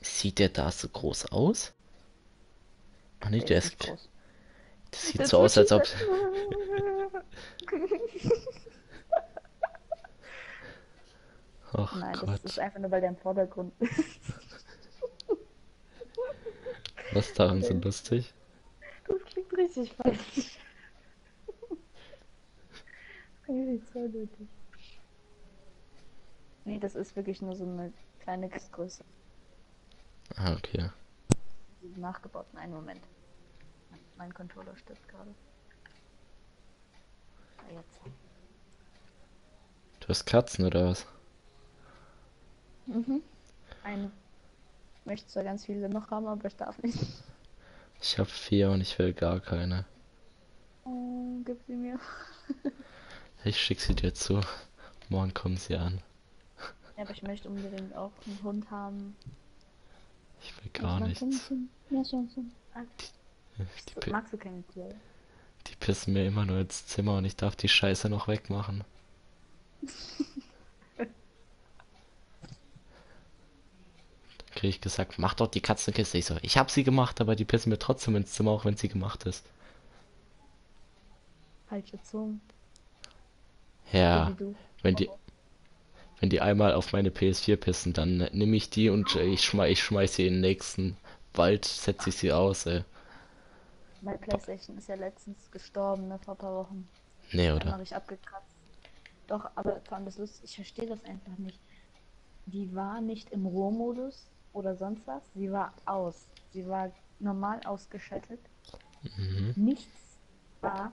Sieht der da so groß aus? Ach nee, Der der ist ist, groß. das sieht Das so aus, als ob, ach Nein, das Gott, ist einfach nur, weil der im Vordergrund ist. was daran so lustig? Das klingt richtig falsch. Das richtig zweideutig. Nee, das ist wirklich nur so eine kleine Größe. Ah, okay. Nachgebaut. Einen Moment. Mein Controller stirbt gerade. Ah, Jetzt. Du hast Katzen oder was? Mhm. Eine. Ich möchte zwar ganz viele noch haben, aber ich darf nicht. Ich habe vier und ich will gar keine. Oh, gib sie mir. Ich schick sie dir zu. Morgen kommen sie an. Ja, aber ich möchte unbedingt auch einen Hund haben. Ich will gar Ich mag nichts. Ja, schon, schon. Ah, Die, pi- Magst du keine Tiere? die pissen mir immer nur ins Zimmer und ich darf die Scheiße noch wegmachen. Dann krieg ich gesagt, mach doch die Katzenkiste. Ich so, ich hab sie gemacht, aber die pissen mir trotzdem ins Zimmer, auch wenn sie gemacht ist. Falsche Zunge. Ja, wenn die, wenn die einmal auf meine PS4 pissen, dann nehme ich die und äh, ich schmeiß, ich schmeiß sie in den nächsten Wald, setze ich sie aus, ey. Mein Playstation ist ja letztens gestorben, ne, vor ein paar Wochen. Nee, oder? habe ich abgekratzt. Doch, aber vor allem das Lustige, ich verstehe das einfach nicht. Die war nicht im Ruhemodus oder sonst was. Sie war aus. Sie war normal ausgeschaltet. Mhm. Nichts war.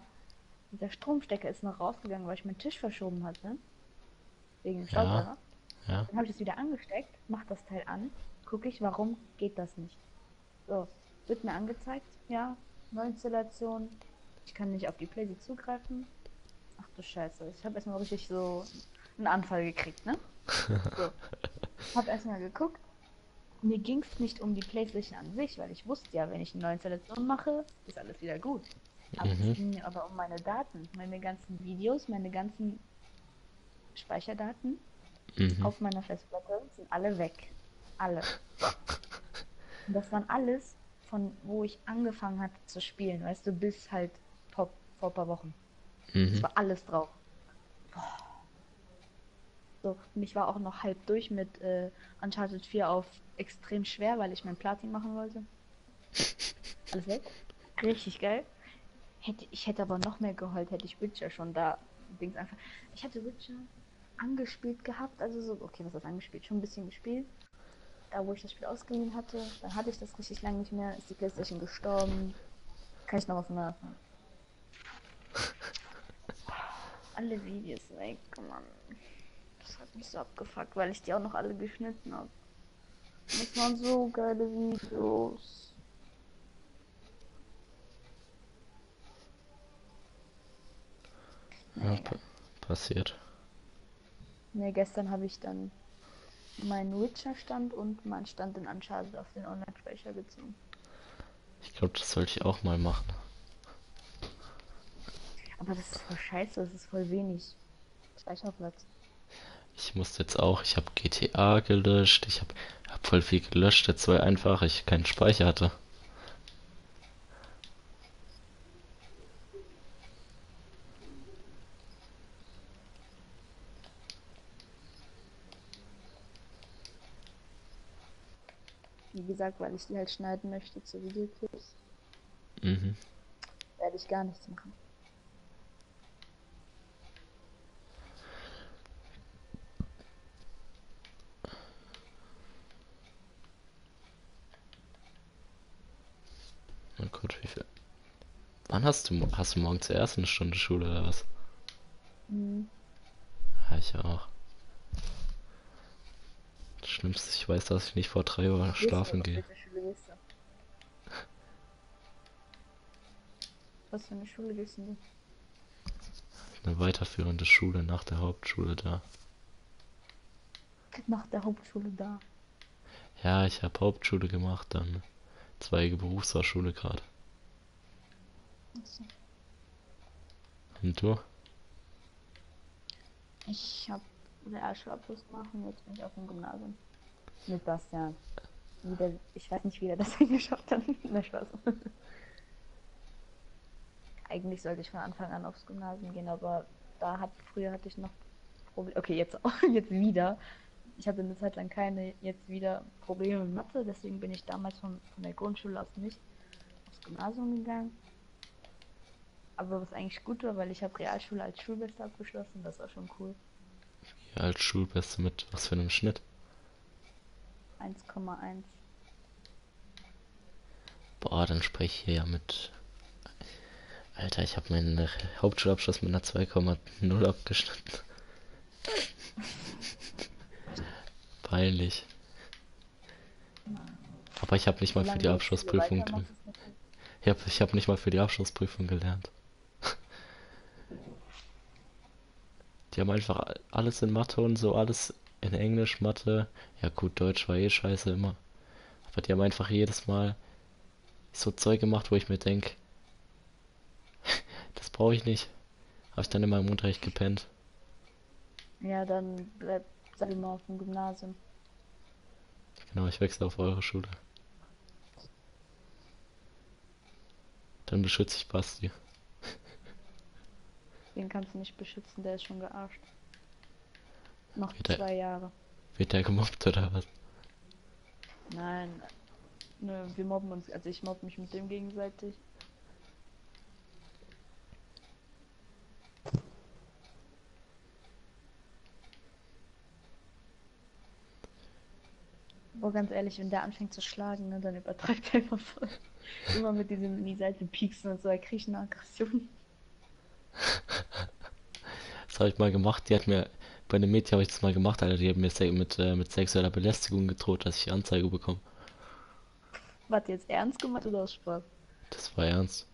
Der Stromstecker ist noch rausgegangen, weil ich meinen Tisch verschoben hatte. Wegen dem Ja. Ja. Dann habe ich es wieder angesteckt, mach das Teil an, gucke ich, warum geht das nicht. So, wird mir angezeigt, ja, Neuinstallation, ich kann nicht auf die Playsee zugreifen. Ach du Scheiße, ich habe erstmal richtig so einen Anfall gekriegt, ne? So. Hab erstmal geguckt. Mir ging es nicht um die Playstation an sich, weil ich wusste ja, wenn ich eine Neuinstallation mache, ist alles wieder gut. Aber Mhm. es ging mir aber um meine Daten, meine ganzen Videos, meine ganzen Speicherdaten Mhm. auf meiner Festplatte sind alle weg. Alle. Und das waren alles von wo ich angefangen hatte zu spielen, weißt du, bis halt vor, vor ein paar Wochen. Es Mhm. war alles drauf. Boah. So, und ich war auch noch halb durch mit äh, Uncharted 4 auf extrem schwer, weil ich mein Platin machen wollte. Alles weg. Richtig geil. Hätte, ich hätte aber noch mehr geheult, hätte ich Witcher schon da. Dings einfach. Ich hatte Witcher angespielt gehabt, also so, okay, was ist angespielt? Schon ein bisschen gespielt. Da, wo ich das Spiel ausgeliehen hatte, dann hatte ich das richtig lange nicht mehr, ist die Playstation gestorben. Kann ich noch was anfangen? Alle Videos weg, Mann. Mich so abgefuckt, weil ich die auch noch alle geschnitten habe. Das waren so geile Videos. Ja, pa passiert. Ne, gestern habe ich dann meinen Witcher-Stand und meinen Stand in Uncharted auf den Online-Speicher gezogen. Ich glaube, das sollte ich auch mal machen. Aber das ist voll scheiße, das ist voll wenig Speicherplatz. Ich musste jetzt auch, ich habe GTA gelöscht, ich habe hab voll viel gelöscht, jetzt weil einfach ich keinen Speicher hatte. Wie gesagt, weil ich die halt schneiden möchte zu Videoclips, mhm. werde ich gar nichts machen. Wann hast du, hast du morgen zuerst eine Stunde Schule oder was? Mhm. Ja, ich auch. Das Schlimmste, ich weiß, dass ich nicht vor 3 Uhr schlafen gehe. Was für eine Schule gehst du? Eine weiterführende Schule nach der Hauptschule da. Nach der Hauptschule da. Ja, ich habe Hauptschule gemacht, dann zweige Berufsfachschule gerade. Und du? Ich habe Realschulabschluss gemacht und jetzt bin ich auf dem Gymnasium. Mit Bastian. Wieder, ich weiß nicht, wie er das geschafft hat. Na Spaß. Eigentlich sollte ich von Anfang an aufs Gymnasium gehen, aber da hat früher hatte ich noch Probleme. Okay, jetzt auch jetzt wieder. Ich hatte eine Zeit lang keine, jetzt wieder Probleme mit Mathe, deswegen bin ich damals von, von der Grundschule aus nicht aufs Gymnasium gegangen. Aber was eigentlich gut war, weil ich habe Realschule als Schulbeste abgeschlossen, das war schon cool. Ja, als Schulbeste mit was für einem Schnitt? 1,1. Boah, dann spreche ich hier ja mit. Alter, ich habe meinen Hauptschulabschluss mit einer 2,0 abgeschnitten. Peinlich. Aber ich habe nicht mal für die Abschlussprüfung. Ich habe ich hab nicht mal für die Abschlussprüfung gelernt. Die haben einfach alles in Mathe und so, alles in Englisch, Mathe. Ja gut, Deutsch war eh scheiße immer. Aber die haben einfach jedes Mal so Zeug gemacht, wo ich mir denke, das brauche ich nicht. Habe ich dann immer im Unterricht gepennt. Ja, dann bleib sei mal auf dem Gymnasium. Genau, ich wechsle auf eure Schule. Dann beschütze ich Basti. Den kannst du nicht beschützen, der ist schon gearscht. Noch der- zwei Jahre. Wird der gemobbt oder was? Nein. Nö, wir mobben uns, also ich mobb mich mit dem gegenseitig. Boah, ganz ehrlich, wenn der anfängt zu schlagen, ne, dann übertreibt er einfach voll. Immer mit diesem in die Seite pieksen und so, er kriegt eine Aggression. Das habe ich mal gemacht. Die hat mir, bei einem Mädchen habe ich das mal gemacht, Alter. Die hat mir se mit, äh, mit sexueller Belästigung gedroht, dass ich Anzeige bekomme. Warte, jetzt ernst gemacht oder aus Spaß? Das war ernst.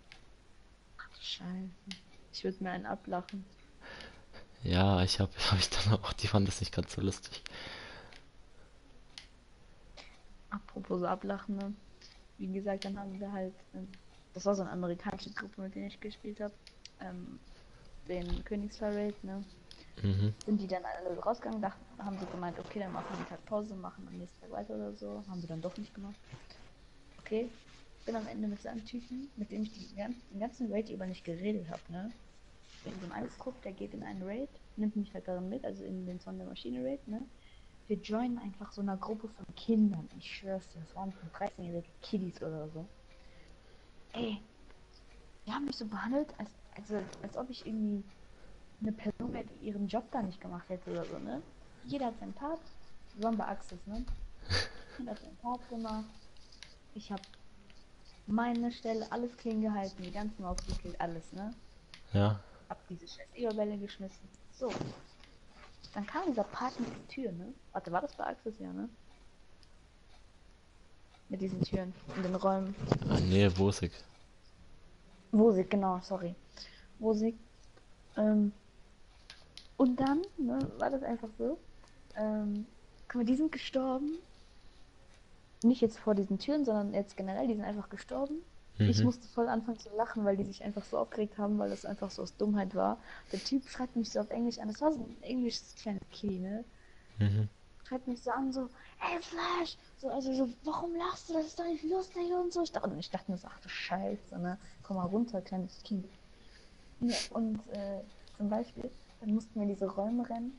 Scheiße. Ich würde mir einen ablachen. Ja, ich habe hab ich dann auch, die fand das nicht ganz so lustig. Apropos ablachen, ne? Wie gesagt, dann haben wir halt, ähm, das war so eine amerikanische Gruppe, mit der ich gespielt habe, ähm, den Königsfall Raid, ne? Mhm. Sind die dann alle rausgegangen, dachten, haben sie gemeint, okay, dann machen wir einen Tag Pause, machen am nächsten Tag weiter oder so. Haben sie dann doch nicht gemacht. Okay, bin am Ende mit so einem Typen, mit dem ich die, gan- den ganzen Raid über nicht geredet habe, ne? In so einem Angstgrupp, der geht in einen Raid, nimmt mich halt darin mit, also in den Son der Maschine Raid, ne? Wir joinen einfach so einer Gruppe von Kindern, ich schwör's dir, das waren so 13-jährige Kiddies oder so. Ey, die haben mich so behandelt, als, also, als ob ich irgendwie eine Person wäre, die ihren Job da nicht gemacht hätte oder so, ne? Jeder hat seinen Part, bei Axis, ne? Jeder hat seinen Part gemacht. Ich habe meine Stelle alles clean gehalten, die ganzen Mobs gekillt, alles, ne? Ja. Hab diese scheiß Eberbälle geschmissen. So. Dann kam dieser Part mit der Tür, ne? Warte, war das bei Axis, ja, ne? Mit diesen Türen in den Räumen. Ah, nee, Wosig. Wosig, genau, sorry. Wosig. Ähm, und dann ne, war das einfach so. Ähm, guck mal, die sind gestorben. Nicht jetzt vor diesen Türen, sondern jetzt generell, die sind einfach gestorben. Ich Mhm. musste voll anfangen zu lachen, weil die sich einfach so aufgeregt haben, weil das einfach so aus Dummheit war. Der Typ schreibt mich so auf Englisch an. Das war so ein englisches kleines Kitty, ne? Mhm. schreibt mich so an, so, hey Flash, so, also so, warum lachst du, das ist doch nicht lustig und so. Ich dachte, und ich dachte mir so, ach du Scheiße, ne, komm mal runter, kleines Kind. Und äh, zum Beispiel, dann mussten wir diese Räume rennen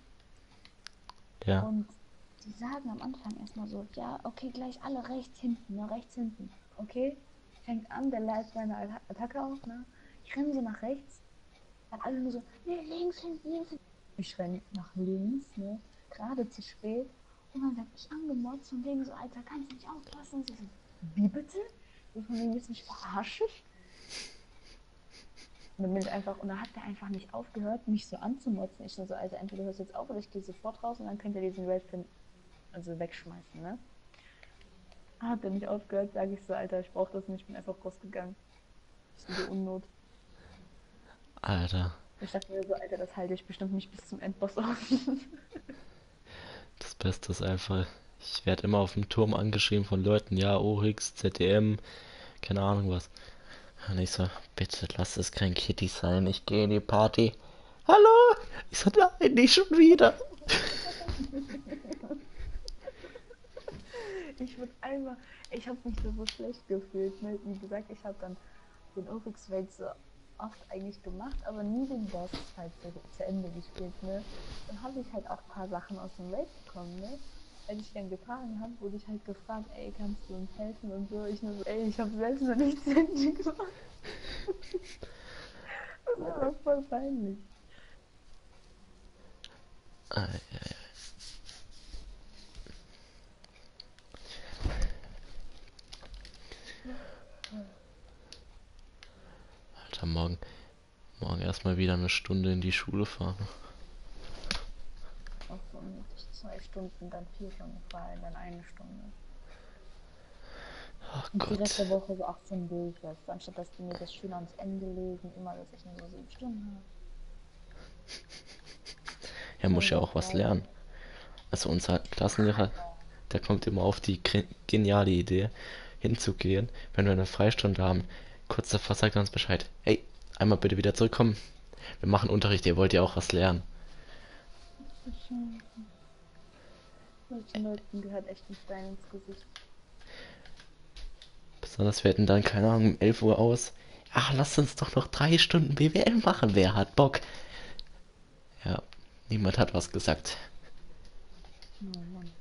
Ja. und die sagen am Anfang erstmal so, ja, okay, gleich alle rechts hinten, ne, rechts hinten. Okay? Fängt an, der leitet seine Atta- Attacke auf, ne? Ich renne so nach rechts. Dann alle nur so, nee, links hinten, links hinten. Ich renne nach links, ne? Gerade zu spät. Und dann werd ich angemotzt von wegen so, Alter, kannst du nicht aufpassen? Und so, wie bitte? So von wegen, willst du mich verarschen? Und dann bin ich einfach, und dann hat der einfach nicht aufgehört, mich so anzumotzen. Ich so, Alter, entweder du hörst jetzt auf oder ich gehe sofort raus und dann könnt ihr diesen Redfin also wegschmeißen, ne? Hat er nicht aufgehört, sage ich so, Alter, ich brauch das nicht, ich bin einfach rausgegangen. Das ist so Unnot. Alter, Ich dachte mir so, Alter, das halte ich bestimmt nicht bis zum Endboss aus. das Beste ist einfach, ich werde immer auf dem Turm angeschrieben von Leuten, ja, Oryx, ZDM, keine Ahnung was. Und ich so, bitte lass es kein Kitty sein, ich gehe in die Party. Hallo? Ich so, nein, nicht schon wieder. ich wurde einmal, ich habe mich da so schlecht gefühlt. Ne? Wie gesagt, ich habe dann den Oryx Raid so oft eigentlich gemacht, aber nie den Boss halt zu, zu Ende gespielt. Ne? Dann habe ich halt auch ein paar Sachen aus dem Raid bekommen. Ne? Als ich dann gefahren habe, wurde ich halt gefragt, ey, kannst du uns helfen und so. Ich nur so, ey, ich habe selbst noch nichts Ende gemacht. das war voll peinlich. Ei, ei, ei. Alter, morgen, morgen erstmal wieder eine Stunde in die Schule fahren. So unnötig. Zwei Stunden, dann vier Stunden fallen, dann eine Stunde. Ach Und die Gott. der Woche so 18 Bücher. Anstatt dass die mir das schön ans Ende legen, immer, dass ich nur so sieben Stunden habe. Er muss ja auch was lernen. Also unser Klassenlehrer, der kommt immer auf die geniale Idee, hinzugehen, wenn wir eine Freistunde haben. Kurz davor sagt er uns Bescheid. Hey, einmal bitte wieder zurückkommen. Wir machen Unterricht, ihr wollt ja auch was lernen. Solchen Leuten gehört echt ein Stein ins Gesicht. Besonders wir hätten dann, keine Ahnung, um 11 Uhr aus. Ach, lasst uns doch noch drei Stunden BWL machen. Wer hat Bock? Ja, niemand hat was gesagt. Oh Mann.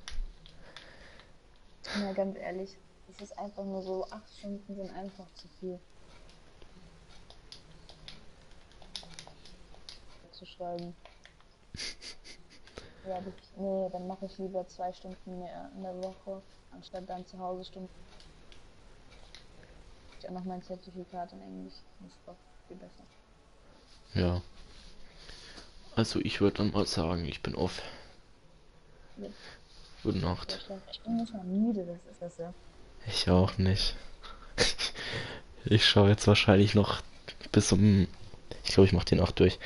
Ja, ganz ehrlich, es ist einfach nur so, acht Stunden sind einfach zu viel. Zu schreiben. Ja, nee, dann mache ich lieber zwei Stunden mehr in der Woche, anstatt dann zu Hause Stunden. Ich auch noch mein Zertifikat in Englisch. Das viel besser. Ja. Also ich würde dann mal sagen, ich bin off. Ja. Gute Nacht. Ich bin nicht mal müde, das ist das ja. Ich auch nicht. Ich schaue jetzt wahrscheinlich noch bis um. Ich glaube, ich mache die Nacht durch.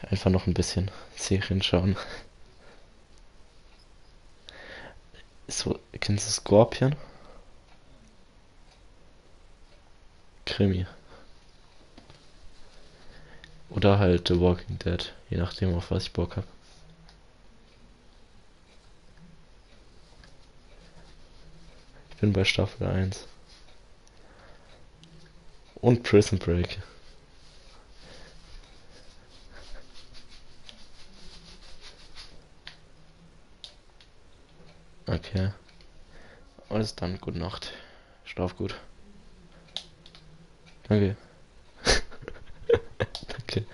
Einfach noch ein bisschen Serien schauen. So, kennst du Scorpion? Krimi. Oder halt The Walking Dead, je nachdem auf was ich Bock habe. Ich bin bei Staffel 1. Und Prison Break. Okay. Alles dann, gute Nacht. Schlaf gut. Danke. Danke.